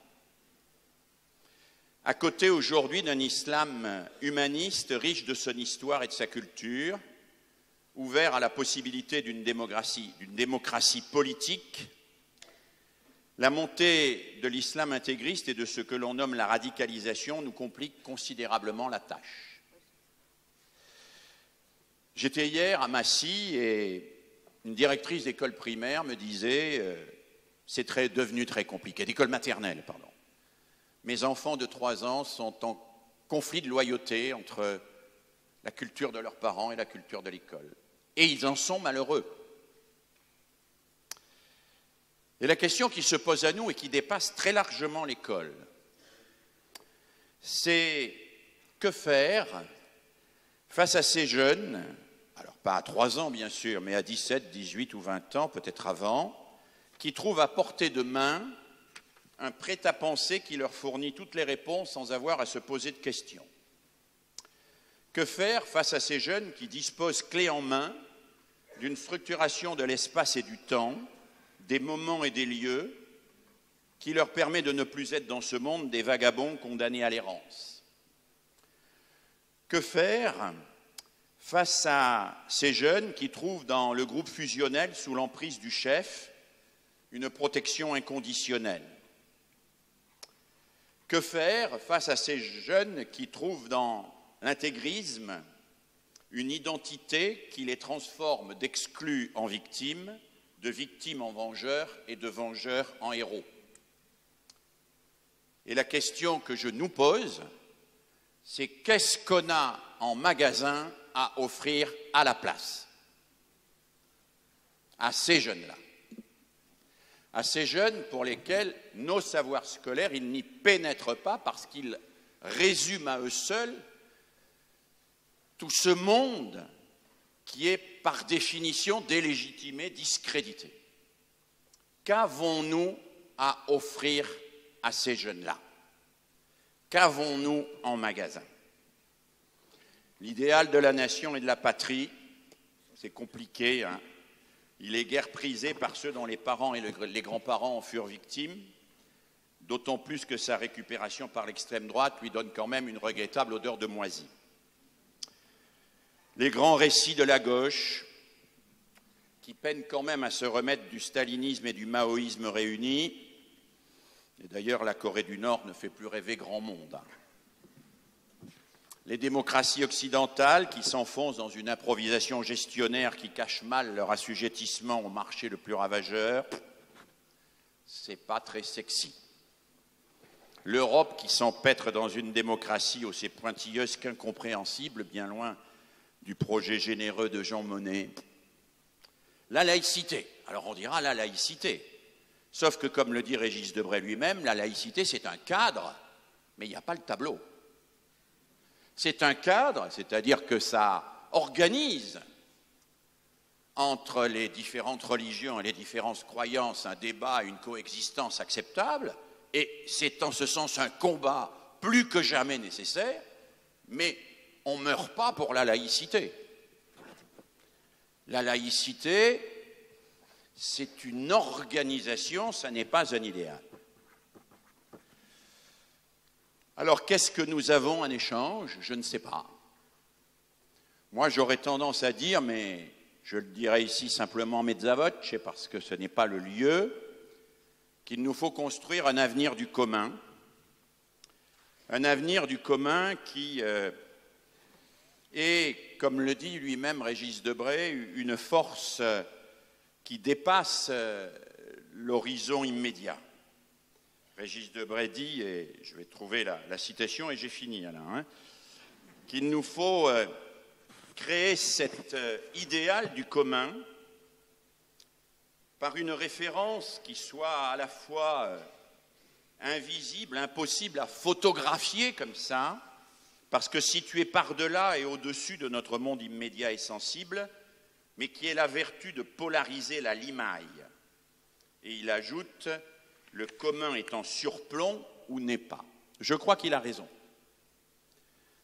À côté aujourd'hui d'un islam humaniste riche de son histoire et de sa culture, ouvert à la possibilité d'une démocratie, d'une démocratie politique, la montée de l'islam intégriste et de ce que l'on nomme la radicalisation nous complique considérablement la tâche. J'étais hier à Massy et une directrice d'école primaire me disait euh, c'est devenu très compliqué, d'école maternelle, pardon. Mes enfants de 3 ans sont en conflit de loyauté entre la culture de leurs parents et la culture de l'école. Et ils en sont malheureux. Et la question qui se pose à nous et qui dépasse très largement l'école, c'est que faire face à ces jeunes pas à 3 ans bien sûr, mais à 17, 18 ou 20 ans, peut-être avant, qui trouvent à portée de main un prêt-à-penser qui leur fournit toutes les réponses sans avoir à se poser de questions. Que faire face à ces jeunes qui disposent clé en main d'une structuration de l'espace et du temps, des moments et des lieux, qui leur permet de ne plus être dans ce monde des vagabonds condamnés à l'errance? Que faire face à ces jeunes qui trouvent dans le groupe fusionnel, sous l'emprise du chef, une protection inconditionnelle. Que faire face à ces jeunes qui trouvent dans l'intégrisme une identité qui les transforme d'exclus en victimes, de victimes en vengeurs et de vengeurs en héros? Et la question que je nous pose, c'est qu'est-ce qu'on a en magasin à offrir à la place. À ces jeunes-là. À ces jeunes pour lesquels nos savoirs scolaires, ils n'y pénètrent pas parce qu'ils résument à eux seuls tout ce monde qui est par définition délégitimé, discrédité. Qu'avons-nous à offrir à ces jeunes-là? Qu'avons-nous en magasin? L'idéal de la nation et de la patrie, c'est compliqué, hein il est guère prisé par ceux dont les parents et les grands-parents en furent victimes, d'autant plus que sa récupération par l'extrême droite lui donne quand même une regrettable odeur de moisi. Les grands récits de la gauche, qui peinent quand même à se remettre du stalinisme et du maoïsme réunis, et d'ailleurs la Corée du Nord ne fait plus rêver grand monde. Hein les démocraties occidentales qui s'enfoncent dans une improvisation gestionnaire qui cache mal leur assujettissement au marché le plus ravageur, c'est pas très sexy. L'Europe qui s'empêtre dans une démocratie aussi pointilleuse qu'incompréhensible, bien loin du projet généreux de Jean Monnet. La laïcité. Alors on dira la laïcité. Sauf que, comme le dit Régis Debray lui-même, la laïcité, c'est un cadre, mais il n'y a pas le tableau. C'est un cadre, c'est-à-dire que ça organise entre les différentes religions et les différentes croyances un débat, une coexistence acceptable, et c'est en ce sens un combat plus que jamais nécessaire, mais on ne meurt pas pour la laïcité. La laïcité, c'est une organisation, ça n'est pas un idéal. Alors qu'est-ce que nous avons en échange? Je ne sais pas. Moi, j'aurais tendance à dire, mais je le dirai ici simplement mezzavoce, parce que ce n'est pas le lieu, qu'il nous faut construire un avenir du commun, un avenir du commun qui euh, est, comme le dit lui-même Régis Debray, une force qui dépasse euh, l'horizon immédiat. Régis Debray dit, et je vais trouver la, citation et j'ai fini Alain, hein, qu'il nous faut euh, créer cet euh, idéal du commun par une référence qui soit à la fois euh, invisible, impossible à photographier comme ça, parce que situé par-delà et au-dessus de notre monde immédiat et sensible, mais qui ait la vertu de polariser la limaille. Et il ajoute le commun est en surplomb ou n'est pas. Je crois qu'il a raison.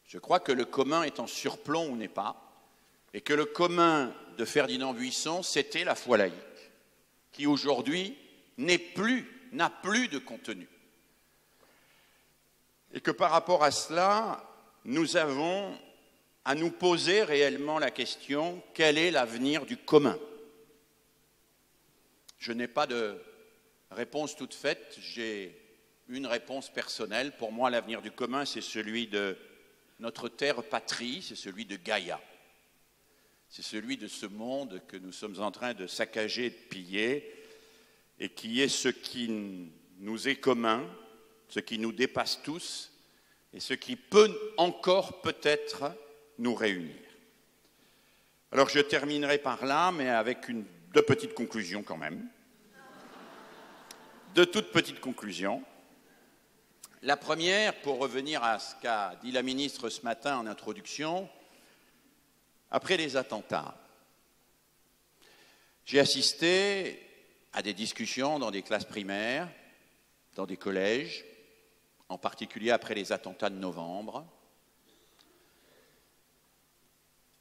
Je crois que le commun est en surplomb ou n'est pas, et que le commun de Ferdinand Buisson, c'était la foi laïque, qui aujourd'hui n'est plus, n'a plus de contenu. Et que par rapport à cela, nous avons à nous poser réellement la question quel est l'avenir du commun? Je n'ai pas de Réponse toute faite, j'ai une réponse personnelle. Pour moi, l'avenir du commun, c'est celui de notre terre patrie, c'est celui de Gaïa. C'est celui de ce monde que nous sommes en train de saccager, de piller, et qui est ce qui nous est commun, ce qui nous dépasse tous, et ce qui peut encore peut-être nous réunir. Alors je terminerai par là, mais avec une, deux petites conclusions quand même de toutes petites conclusions. La première, pour revenir à ce qu'a dit la ministre ce matin en introduction, Après les attentats, j'ai assisté à des discussions dans des classes primaires, dans des collèges, en particulier après les attentats de novembre.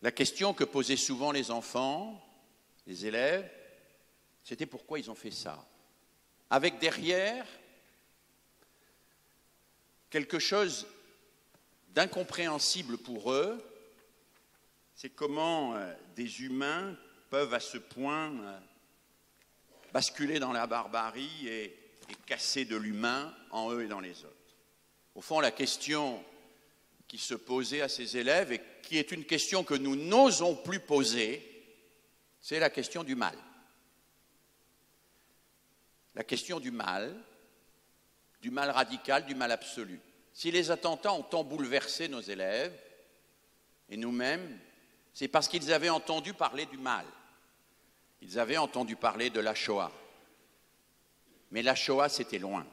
La question que posaient souvent les enfants, les élèves, c'était pourquoi ils ont fait ça. Avec derrière quelque chose d'incompréhensible pour eux, c'est comment euh, des humains peuvent à ce point euh, basculer dans la barbarie et, casser de l'humain en eux et dans les autres. Au fond, la question qui se posait à ces élèves et qui est une question que nous n'osons plus poser, c'est la question du mal. La question du mal, du mal radical, du mal absolu. Si les attentats ont tant bouleversé nos élèves et nous-mêmes, c'est parce qu'ils avaient entendu parler du mal. Ils avaient entendu parler de la Shoah. Mais la Shoah, c'était loin.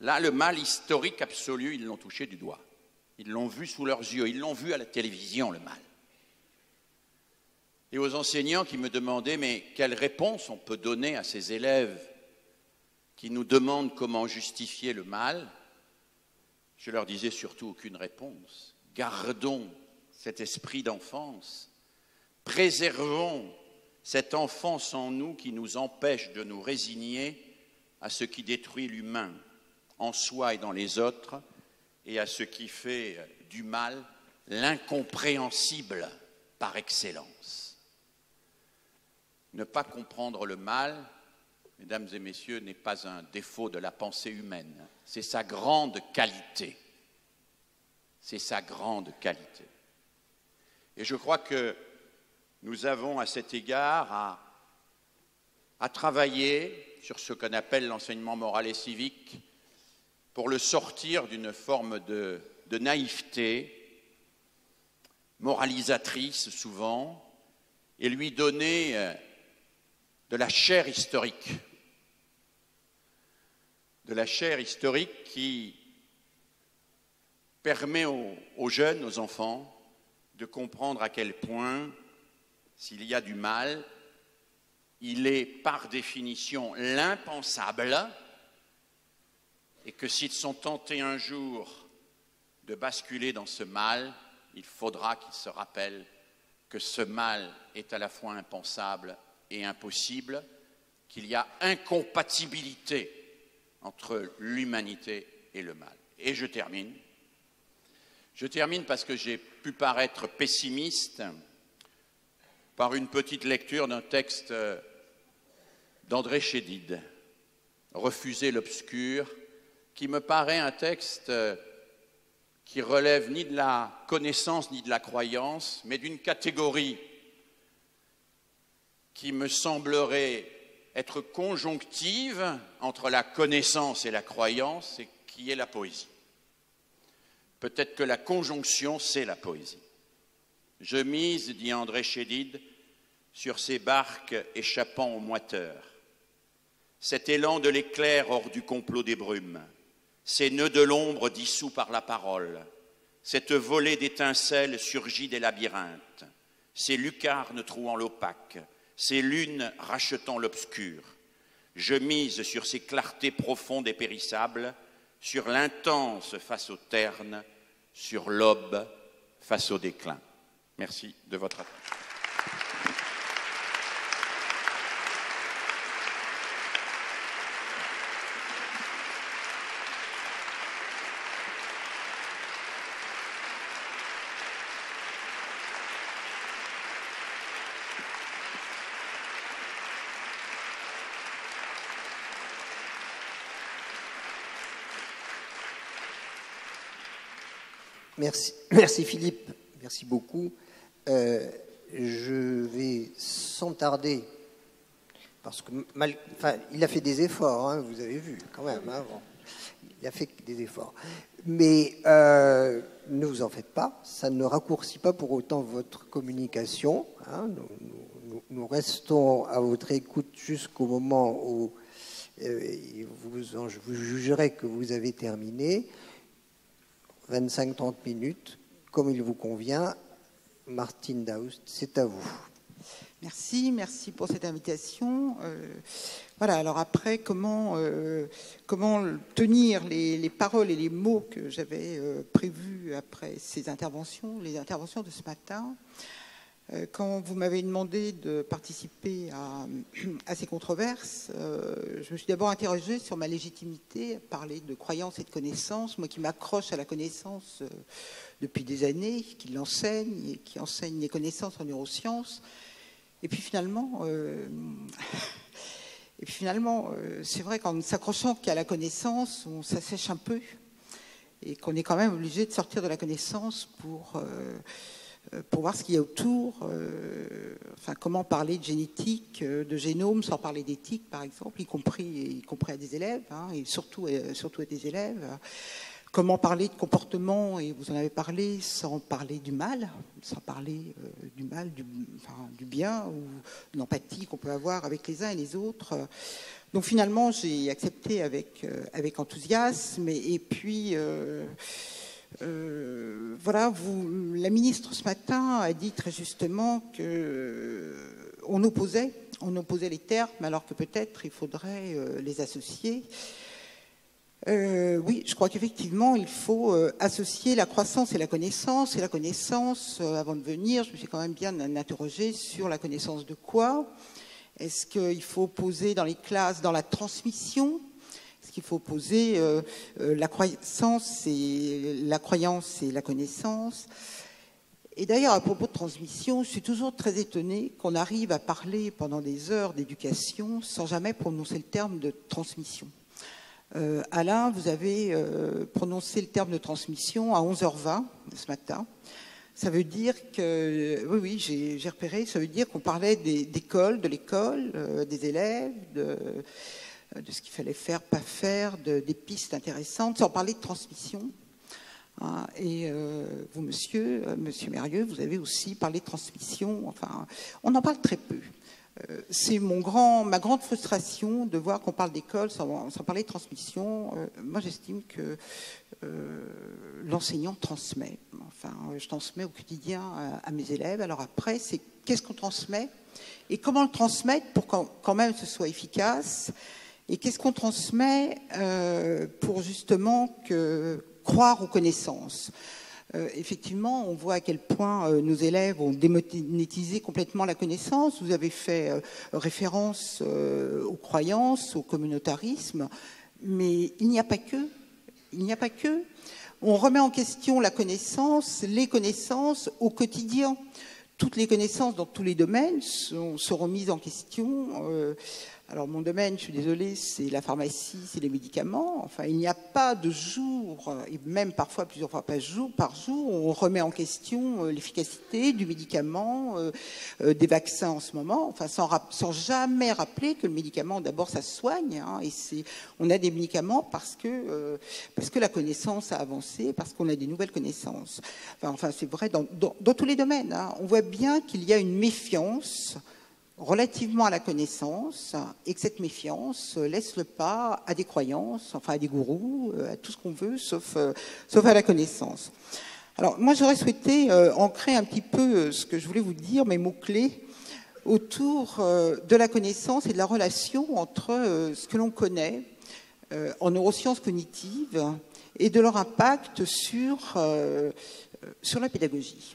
Là, le mal historique absolu, ils l'ont touché du doigt. Ils l'ont vu sous leurs yeux, ils l'ont vu à la télévision, le mal. Et aux enseignants qui me demandaient, mais quelle réponse on peut donner à ces élèves qui nous demandent comment justifier le mal, je leur disais surtout aucune réponse. Gardons cet esprit d'enfance, préservons cette enfance en nous qui nous empêche de nous résigner à ce qui détruit l'humain en soi et dans les autres, et à ce qui fait du mal l'incompréhensible par excellence. Ne pas comprendre le mal, mesdames et messieurs, n'est pas un défaut de la pensée humaine, c'est sa grande qualité. C'est sa grande qualité. Et je crois que nous avons à cet égard à, travailler sur ce qu'on appelle l'enseignement moral et civique pour le sortir d'une forme de, naïveté moralisatrice souvent et lui donner euh, de la chair historique, de la chair historique qui permet aux, jeunes, aux enfants, de comprendre à quel point s'il y a du mal, il est par définition l'impensable, et que s'ils sont tentés un jour de basculer dans ce mal, il faudra qu'ils se rappellent que ce mal est à la fois impensable et impossible, qu'il y a incompatibilité entre l'humanité et le mal. Et je termine. Je termine parce que j'ai pu paraître pessimiste par une petite lecture d'un texte euh, d'André Chédid, Refuser l'obscur, qui me paraît un texte euh, qui relève ni de la connaissance ni de la croyance, mais d'une catégorie qui me semblerait être conjonctive entre la connaissance et la croyance, et qui est la poésie. Peut-être que la conjonction, c'est la poésie. Je mise, dit André Chédid, sur ces barques échappant aux moiteurs. Cet élan de l'éclair hors du complot des brumes, ces nœuds de l'ombre dissous par la parole, cette volée d'étincelles surgit des labyrinthes, ces lucarnes trouant l'opaque, ces lunes rachetant l'obscur. Je mise sur ces clartés profondes et périssables, sur l'intense face au terne, sur l'aube face au déclin. Merci de votre attention. Merci, Philippe, merci beaucoup. Euh, je vais sans tarder, parce que il a fait des efforts, hein, vous avez vu quand même. Hein, il a fait des efforts. Mais euh, ne vous en faites pas, ça ne raccourcit pas pour autant votre communication. Hein. nous, restons à votre écoute jusqu'au moment où euh, vous, vous jugerez que vous avez terminé. 25-30 minutes, comme il vous convient. Martine Daoust, c'est à vous. Merci, merci pour cette invitation. Euh, voilà, alors après, comment, euh, comment tenir les, paroles et les mots que j'avais euh, prévus après ces interventions, les interventions de ce matin? Quand vous m'avez demandé de participer à, [clears throat] ces controverses, je me suis d'abord interrogée sur ma légitimité à parler de croyance et de connaissance, moi qui m'accroche à la connaissance depuis des années, qui l'enseigne et qui enseigne les connaissances en neurosciences. Et puis finalement, euh, [laughs] et finalement, euh, c'est vrai qu'en s'accrochant qu'à la connaissance, on s'assèche un peu et qu'on est quand même obligé de sortir de la connaissance pour, euh, pour voir ce qu'il y a autour. enfin, comment parler de génétique, de génome, sans parler d'éthique, par exemple, y compris, y compris à des élèves, hein, et surtout, surtout à des élèves. Comment parler de comportement, et vous en avez parlé, sans parler du mal, sans parler euh, du mal, du, bien, ou de l'empathie qu'on peut avoir avec les uns et les autres. Donc finalement, j'ai accepté avec, euh, avec enthousiasme, et, puis... Euh, voilà, la ministre ce matin a dit très justement que on opposait, on opposait les termes, alors que peut-être il faudrait les associer. Euh, oui, je crois qu'effectivement, il faut euh, associer la croissance et la connaissance. Et la connaissance, euh, avant de venir, je me suis quand même bien interrogée sur la connaissance de quoi. Est-ce qu'il faut poser dans les classes, dans la transmission? Qu'il faut poser la croissance et la croyance et la connaissance et d'ailleurs, à propos de transmission, je suis toujours très étonnée qu'on arrive à parler pendant des heures d'éducation sans jamais prononcer le terme de transmission. Euh, Alain, vous avez euh, prononcé le terme de transmission à 11h20 ce matin. Ça veut dire que, oui, oui, j'ai repéré, ça veut dire qu'on parlait d'école, de l'école, euh, des élèves, de, ce qu'il fallait faire, pas faire, des pistes intéressantes, sans parler de transmission. Hein. et vous, monsieur, monsieur Mérieux, vous avez aussi parlé de transmission. Enfin, on en parle très peu. Euh, c'est grand, ma grande frustration de voir qu'on parle d'école sans, parler de transmission. Euh, moi, j'estime que euh, l'enseignant transmet. Enfin, je transmets au quotidien à, mes élèves. Alors après, c'est qu'est-ce qu'on transmet et comment le transmettre pour quand, même ce soit efficace? Et qu'est-ce qu'on transmet pour justement croire aux connaissances? Euh, effectivement, on voit à quel point euh, nos élèves ont démonétisé complètement la connaissance. Vous avez fait euh, référence aux croyances, au communautarisme, mais il n'y a pas que. Il n'y a pas que. On remet en question la connaissance, les connaissances au quotidien. Toutes les connaissances dans tous les domaines sont, seront mises en question. Alors mon domaine, je suis désolée, c'est la pharmacie, c'est les médicaments. Enfin, il n'y a pas de jour, et même parfois plusieurs fois par jour, par jour, où on remet en question euh, l'efficacité du médicament, euh, euh, des vaccins en ce moment. Enfin, sans, jamais rappeler que le médicament, d'abord, ça soigne. Hein, et on a des médicaments parce que parce que la connaissance a avancé, parce qu'on a des nouvelles connaissances. Enfin, c'est vrai dans, dans, tous les domaines. Hein. On voit bien qu'il y a une méfiance relativement à la connaissance et que cette méfiance laisse le pas à des croyances, enfin à des gourous, euh, à tout ce qu'on veut, sauf, euh, sauf à la connaissance. Alors moi j'aurais souhaité euh, ancrer un petit peu ce que je voulais vous dire, mes mots-clés, autour de la connaissance et de la relation entre ce que l'on connaît en neurosciences cognitives et de leur impact sur, sur la pédagogie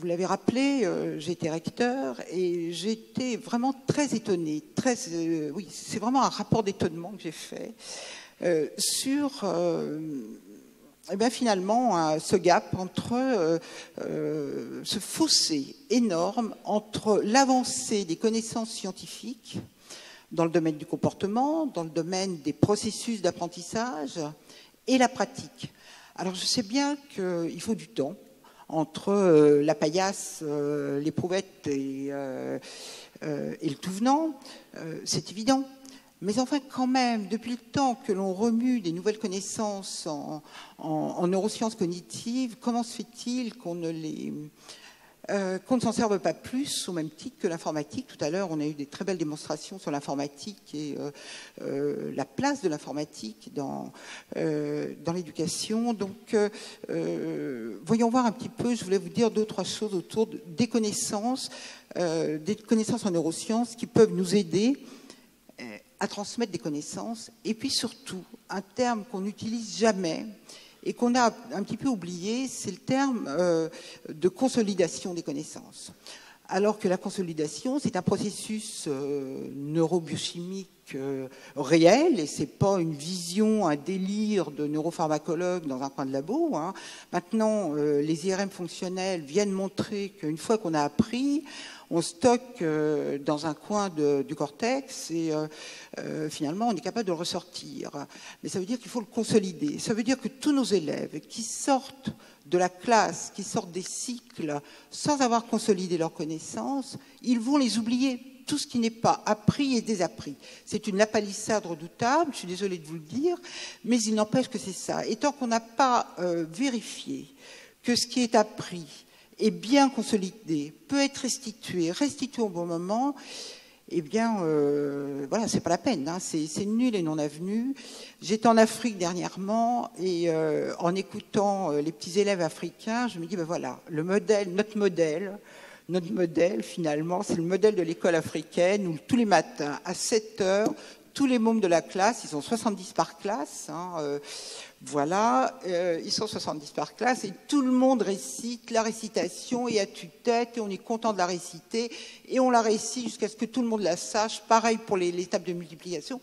vous l'avez rappelé, euh, j'étais recteur et j'étais vraiment très étonnée. Euh, c'est vraiment un rapport d'étonnement que j'ai fait euh, sur eh bien, finalement ce gap entre ce fossé énorme entre l'avancée des connaissances scientifiques dans le domaine du comportement, dans le domaine des processus d'apprentissage et la pratique. Alors je sais bien qu'il faut du temps entre euh, la paillasse, euh, l'éprouvette et, euh, et, le tout venant, c'est évident. Mais enfin, quand même, depuis le temps que l'on remue des nouvelles connaissances en, neurosciences cognitives, comment se fait-il qu'on ne les euh, qu'on ne s'en serve pas plus au même titre que l'informatique. Tout à l'heure, on a eu des très belles démonstrations sur l'informatique et euh, euh, la place de l'informatique dans, dans l'éducation. Donc, voyons voir un petit peu, je voulais vous dire deux, trois choses autour des connaissances, des connaissances en neurosciences qui peuvent nous aider à transmettre des connaissances. Et puis surtout, un terme qu'on n'utilise jamais, et qu'on a un petit peu oublié, c'est le terme euh, de consolidation des connaissances. Alors que la consolidation, c'est un processus euh, neurobiochimique euh, réel et c'est pas une vision, un délire de neuropharmacologue dans un coin de labo. Hein. Maintenant, les IRM fonctionnels viennent montrer qu'une fois qu'on a appris, on stocke euh, dans un coin du cortex et euh, euh, finalement on est capable de le ressortir. Mais ça veut dire qu'il faut le consolider. Ça veut dire que tous nos élèves qui sortent de la classe, qui sortent des cycles sans avoir consolidé leurs connaissances, ils vont les oublier. Tout ce qui n'est pas appris et désappris. C'est une lapalissade redoutable, je suis désolée de vous le dire, mais il n'empêche que c'est ça. Et tant qu'on n'a pas vérifié que ce qui est appris est bien consolidé, peut être restitué, restitué au bon moment, eh bien, euh, voilà, c'est pas la peine. Hein. c'est nul et non avenu. J'étais en Afrique dernièrement et euh, en écoutant euh, les petits élèves africains, je me dis, ben voilà, le modèle, notre modèle, notre modèle finalement, c'est le modèle de l'école africaine où tous les matins à 7 heures, tous les membres de la classe, ils sont 70 par classe, hein, euh, voilà, euh, ils sont 70 par classe et tout le monde récite la récitation et à tue-tête et on est content de la réciter et on la récite jusqu'à ce que tout le monde la sache. Pareil pour tables de multiplication.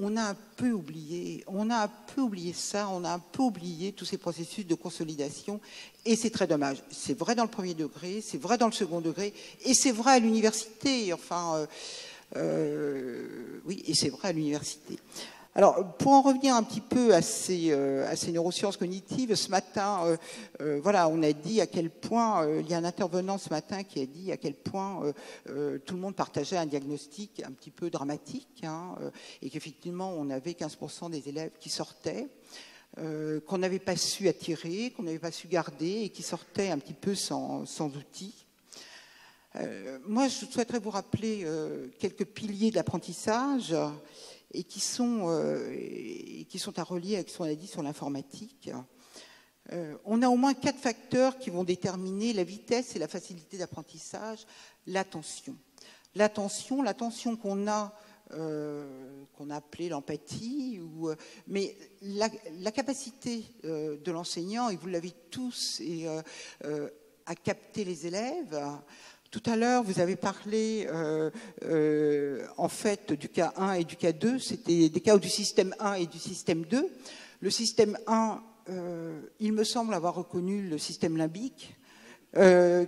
On a un peu oublié, on a un peu oublié ça, on a un peu oublié tous ces processus de consolidation et c'est très dommage. C'est vrai dans le premier degré, c'est vrai dans le second degré et c'est vrai à l'université. Enfin. Euh, oui, et c'est vrai à l'université. Alors, pour en revenir un petit peu à ces, euh, neurosciences cognitives, ce matin, euh, voilà, on a dit à quel point, il y a un intervenant ce matin qui a dit à quel point tout le monde partageait un diagnostic un petit peu dramatique, hein, et qu'effectivement, on avait 15% des élèves qui sortaient. qu'on n'avait pas su attirer, qu'on n'avait pas su garder et qui sortaient un petit peu sans outils. Euh, moi, je souhaiterais vous rappeler euh, quelques piliers de l'apprentissage et qui sont, euh, qui sont à relier avec ce qu'on a dit sur l'informatique. on a au moins quatre facteurs qui vont déterminer la vitesse et la facilité d'apprentissage. L'attention. L'attention, l'attention qu'on a qu'on a appelé l'empathie, mais la, capacité de l'enseignant, et vous l'avez tous, à capter les élèves, tout à l'heure, vous avez parlé euh, euh, en fait du cas 1 et du cas 2. C'était des cas du système 1 et du système 2. Le système 1, euh, il me semble avoir reconnu le système limbique,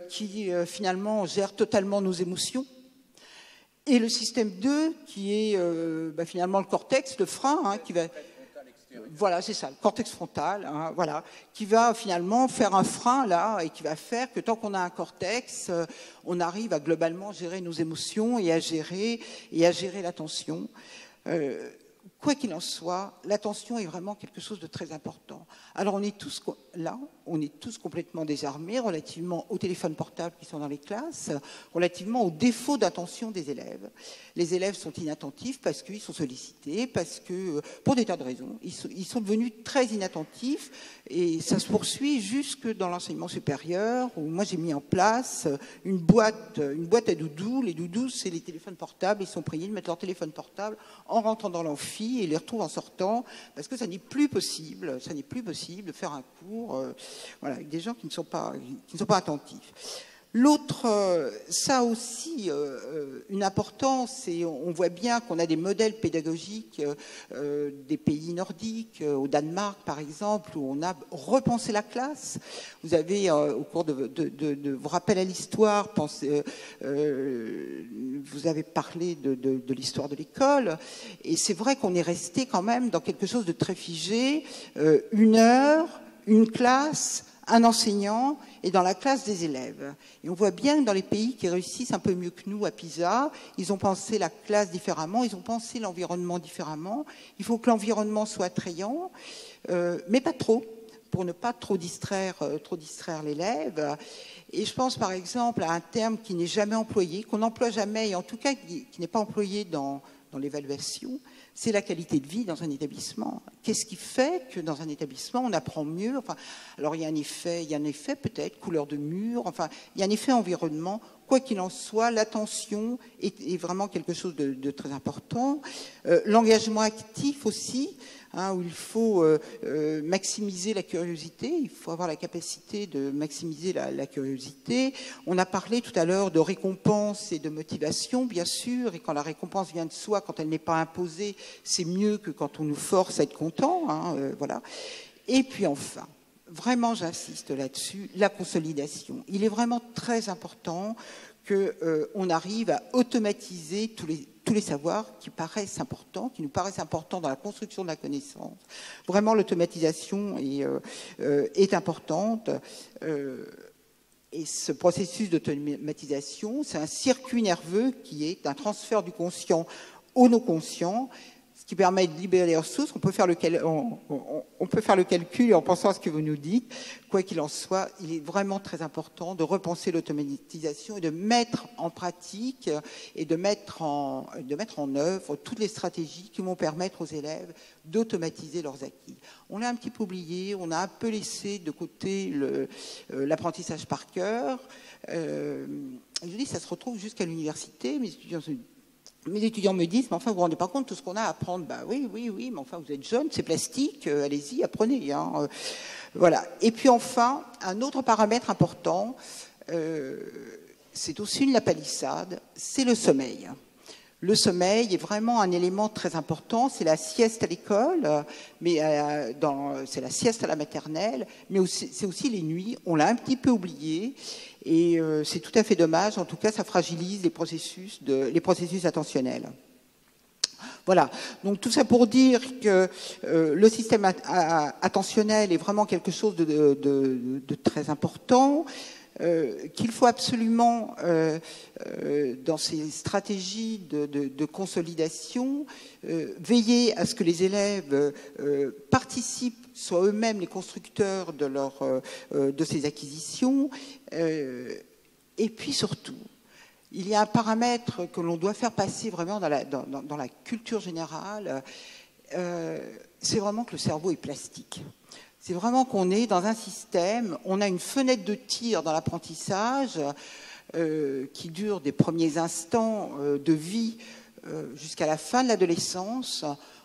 qui finalement gère totalement nos émotions. Et le système 2, qui est bah, finalement le cortex, le frein, hein, qui va voilà, c'est ça, le cortex frontal, hein, voilà, qui va finalement faire un frein là et qui va faire que tant qu'on a un cortex, euh, on arrive à globalement gérer nos émotions et à gérer et à gérer l'attention. Euh, quoi qu'il en soit, l'attention est vraiment quelque chose de très important. Alors on est tous là, on est tous complètement désarmés relativement aux téléphones portables qui sont dans les classes, relativement au défaut d'attention des élèves. Les élèves sont inattentifs parce qu'ils sont sollicités, parce que, euh, pour des tas de raisons, ils sont, devenus très inattentifs et ça se poursuit jusque dans l'enseignement supérieur où moi j'ai mis en place une boîte, une boîte à doudous. Les doudous, c'est les téléphones portables. Ils sont priés de mettre leur téléphone portable en rentrant dans l'amphi et les retrouvent en sortant parce que ça n'est plus possible, ça n'est plus possible de faire un cours euh, avec des gens qui ne sont pas attentifs. L'autre, euh, ça aussi euh, euh, une importance, et on voit bien qu'on a des modèles pédagogiques des pays nordiques, au Danemark par exemple, où on a repensé la classe. Vous avez, au cours de, de, vos rappels à l'histoire, vous avez parlé de, l'histoire de l'école, et c'est vrai qu'on est resté quand même dans quelque chose de très figé, une heure, une classe, un enseignant et dans la classe des élèves. Et on voit bien que dans les pays qui réussissent un peu mieux que nous à PISA, ils ont pensé la classe différemment, ils ont pensé l'environnement différemment. Il faut que l'environnement soit attrayant, euh, mais pas trop pour ne pas trop distraire, trop distraire l'élève. Et je pense par exemple à un terme qui n'est jamais employé, qu'on n'emploie jamais, et en tout cas qui, n'est pas employé dans l'évaluation, c'est la qualité de vie dans un établissement. Qu'est-ce qui fait que dans un établissement, on apprend mieux enfin, Alors il y a un effet, il y a un effet peut-être, couleur de mur, enfin, il y a un effet environnement. Quoi qu'il en soit, l'attention est, vraiment quelque chose de, très important. Euh, l'engagement actif aussi. Hein, où il faut euh, euh, maximiser la curiosité, il faut avoir la capacité de maximiser la, curiosité. On a parlé tout à l'heure de récompense et de motivation, bien sûr, et quand la récompense vient de soi, quand elle n'est pas imposée, c'est mieux que quand on nous force à être content. Hein, euh, voilà. Et puis enfin, vraiment j'insiste là-dessus, la consolidation. Il est vraiment très important qu'on arrive à automatiser tous les, savoirs qui paraissent importants, qui nous paraissent importants dans la construction de la connaissance. Vraiment, l'automatisation est, euh, euh, importante. Euh, et ce processus d'automatisation, c'est un circuit nerveux qui est un transfert du conscient au non-conscient qui permet de libérer les ressources. On peut, faire le calcul en pensant à ce que vous nous dites. Quoi qu'il en soit, il est vraiment très important de repenser l'automatisation et de mettre en pratique et de mettre en, de mettre en œuvre toutes les stratégies qui vont permettre aux élèves d'automatiser leurs acquis. On l'a un petit peu oublié, on a un peu laissé de côté euh, l'apprentissage par cœur. Euh, je dis, ça se retrouve jusqu'à l'université. Mes étudiants mes étudiants me disent, mais enfin, vous vous rendez pas compte de tout ce qu'on a à apprendre Bah oui, oui, oui, mais enfin, vous êtes jeune, c'est plastique, euh, allez-y, apprenez. Hein, euh, voilà. Et puis enfin, un autre paramètre important, euh, c'est aussi une la palissade, c'est le sommeil. Le sommeil est vraiment un élément très important. C'est la sieste à l'école, mais c'est la sieste à la maternelle, mais c'est aussi les nuits. On l'a un petit peu oublié. Et euh, c'est tout à fait dommage. En tout cas, ça fragilise les processus, de, les processus attentionnels. Voilà. Donc tout ça pour dire que euh, le système attentionnel est vraiment quelque chose de, de, de très important. Euh, qu'il faut absolument, euh, euh, dans ces stratégies de, consolidation, veiller à ce que les élèves participent, soient eux-mêmes les constructeurs de, ces acquisitions, et puis surtout, il y a un paramètre que l'on doit faire passer vraiment dans la culture générale, c'est vraiment que le cerveau est plastique. C'est vraiment qu'on est dans un système, on a une fenêtre de tir dans l'apprentissage euh, qui dure des premiers instants euh, de vie euh, jusqu'à la fin de l'adolescence.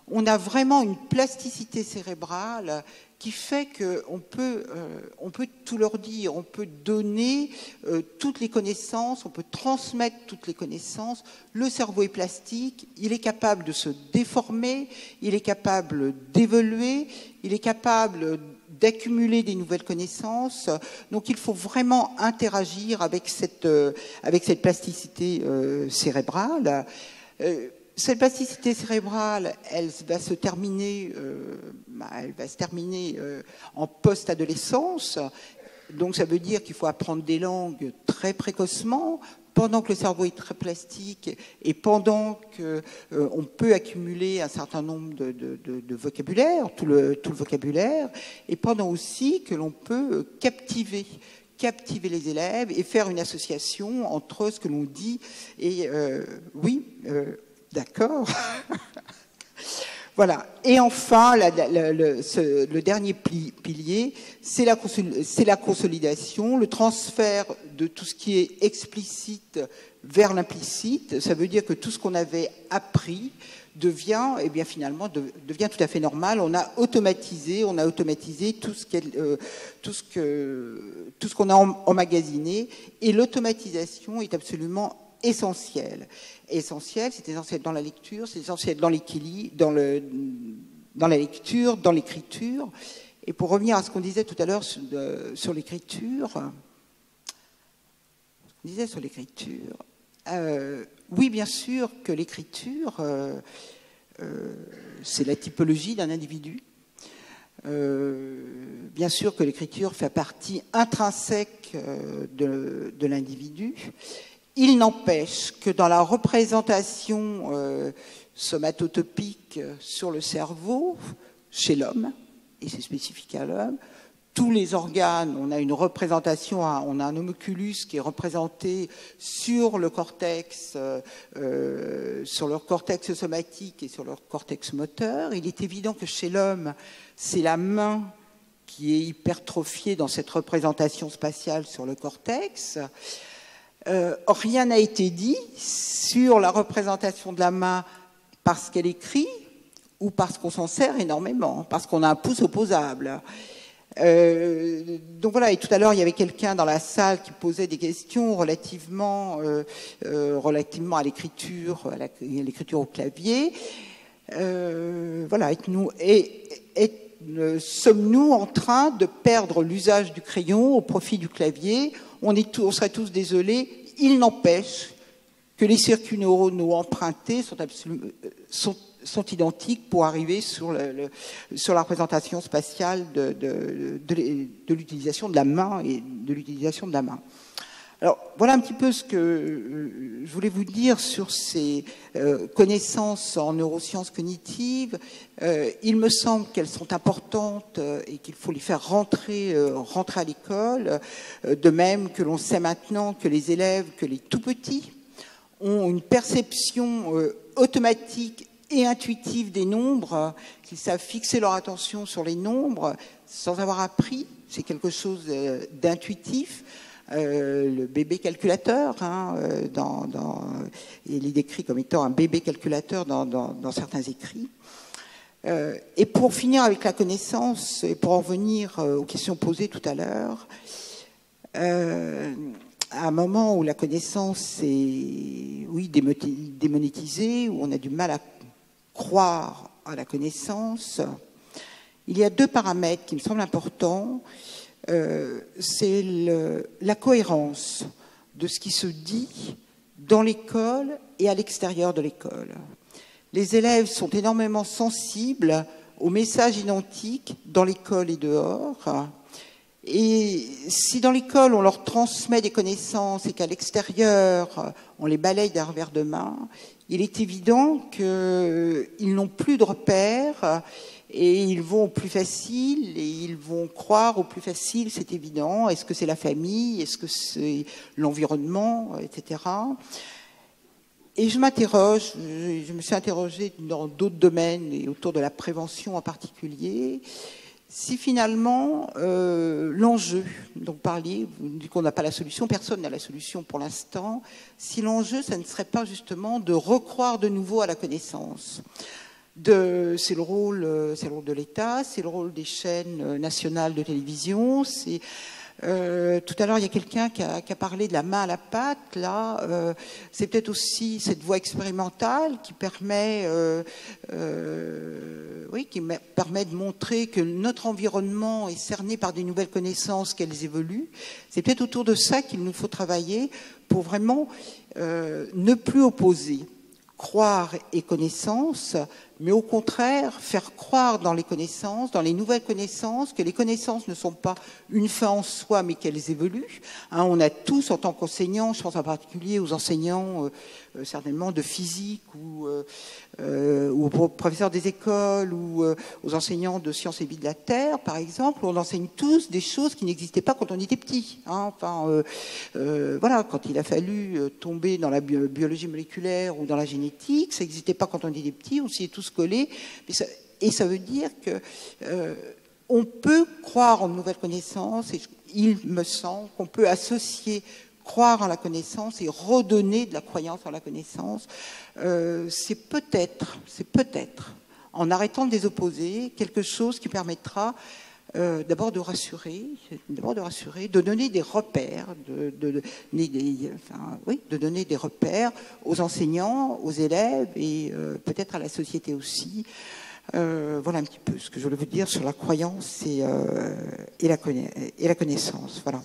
On a vraiment une plasticité cérébrale qui fait qu'on peut, on peut tout leur dire, on peut donner toutes les connaissances, on peut transmettre toutes les connaissances. Le cerveau est plastique, il est capable de se déformer, il est capable d'évoluer, il est capable d'accumuler des nouvelles connaissances. Donc il faut vraiment interagir avec cette, euh, avec cette plasticité euh, cérébrale. Euh, cette plasticité cérébrale, elle va se terminer, bah, elle va se terminer en post-adolescence. Donc ça veut dire qu'il faut apprendre des langues très précocement pendant que le cerveau est très plastique et pendant qu'on euh, peut accumuler un certain nombre de, vocabulaire, tout le, vocabulaire, et pendant aussi que l'on peut captiver captiver les élèves et faire une association entre ce que l'on dit et euh, oui, euh, d'accord. [laughs] Voilà. Et enfin, le, dernier pilier, c'est la, consolidation, le transfert de tout ce qui est explicite vers l'implicite. Ça veut dire que tout ce qu'on avait appris devient, eh bien finalement, devient tout à fait normal. On a automatisé, on a automatisé tout ce euh, qu'on a emmagasiné, et l'automatisation est absolument essentielle essentiel. C'est essentiel dans la lecture, c'est essentiel dans l'équilibre, dans, dans la lecture, dans l'écriture. Et pour revenir à ce qu'on disait tout à l'heure sur, l'écriture, disait sur l'écriture, euh, oui, bien sûr que l'écriture, euh, euh, c'est la typologie d'un individu. bien sûr que l'écriture fait partie intrinsèque de l'individu il n'empêche que dans la représentation euh, somatotopique sur le cerveau, chez l'homme, et c'est spécifique à l'homme, tous les organes, on a une représentation, on a un homoculus qui est représenté sur le cortex, euh, euh, sur leur cortex somatique et sur leur cortex moteur. Il est évident que chez l'homme, c'est la main qui est hypertrophiée dans cette représentation spatiale sur le cortex. Euh, rien n'a été dit sur la représentation de la main parce qu'elle écrit ou parce qu'on s'en sert énormément, parce qu'on a un pouce opposable. Euh, donc voilà, et tout à l'heure, il y avait quelqu'un dans la salle qui posait des questions relativement, euh, relativement à l'écriture, à l'écriture au clavier. Voilà, nous, et, et sommes-nous en train de perdre l'usage du crayon au profit du clavier on, est serait tous désolés. Il n'empêche que les circuits neuronaux empruntés sont, absolument, sont identiques pour arriver sur, la représentation spatiale de, l'utilisation de la main et de l'utilisation de la main. Alors voilà un petit peu ce que euh, je voulais vous dire sur ces euh, connaissances en neurosciences cognitives. Euh, il me semble qu'elles sont importantes et qu'il faut les faire rentrer, à l'école, de même que l'on sait maintenant que les élèves, que les tout petits, ont une perception automatique et intuitive des nombres, qu'ils savent fixer leur attention sur les nombres sans avoir appris. C'est quelque chose d'intuitif. Euh, le bébé calculateur, hein, euh, il est décrit comme étant un bébé calculateur dans, certains écrits. et pour finir avec la connaissance, et pour en revenir aux questions posées tout à l'heure, à un moment où la connaissance est, oui, démonétisée, où on a du mal à croire à la connaissance, il y a deux paramètres qui me semblent importants. Euh, c'est la cohérence de ce qui se dit dans l'école et à l'extérieur de l'école. Les élèves sont énormément sensibles aux messages identiques dans l'école et dehors. Et si dans l'école on leur transmet des connaissances et qu'à l'extérieur on les balaye d'un revers de main, il est évident qu'ils n'ont plus de repères et ils vont au plus facile et ils vont croire au plus facile, c'est évident. Est-ce que c'est la famille? Est-ce que c'est l'environnement? Etc. Et je m'interroge, je me suis interrogée dans d'autres domaines et autour de la prévention en particulier si finalement euh, l'enjeu dont vous parliez, vous dites qu'on n'a pas la solution, personne n'a la solution pour l'instant, si l'enjeu, ça ne serait pas justement de recroire de nouveau à la connaissance. C'est le rôle, euh, c'est le rôle de l'État, c'est le rôle des chaînes euh, nationales de télévision, euh, tout à l'heure, il y a quelqu'un qui, a, parlé de la main à la pâte. Là, c'est peut-être aussi cette voie expérimentale qui permet, oui, qui permet de montrer que notre environnement est cerné par des nouvelles connaissances, qu'elles évoluent. C'est peut-être autour de ça qu'il nous faut travailler pour vraiment ne plus opposer croire et connaissance, mais au contraire faire croire dans les connaissances, dans les nouvelles connaissances, que les connaissances ne sont pas une fin en soi, mais qu'elles évoluent. Hein, on a tous, en tant qu'enseignants, je pense en particulier aux enseignants euh, certainement de physique ou, euh, euh, ou aux professeurs des écoles ou aux enseignants de sciences et vie de la Terre, par exemple, on enseigne tous des choses qui n'existaient pas quand on était petit. Hein. Enfin, voilà, quand il a fallu tomber dans la biologie moléculaire ou dans la génétique, ça n'existait pas quand on était petit, on s'y est tous collés. et ça veut dire que on peut croire en de nouvelles connaissances et il me semble qu'on peut associer croire en la connaissance et redonner de la croyance en la connaissance, euh, c'est peut-être, c'est peut-être, en arrêtant de les opposer, quelque chose qui permettra euh, d'abord de rassurer, d'abord de rassurer, de donner des repères, de, donner des repères aux enseignants, aux élèves et euh, peut-être à la société aussi. voilà un petit peu ce que je voulais vous dire sur la croyance et, et, la, et la connaissance. Voilà.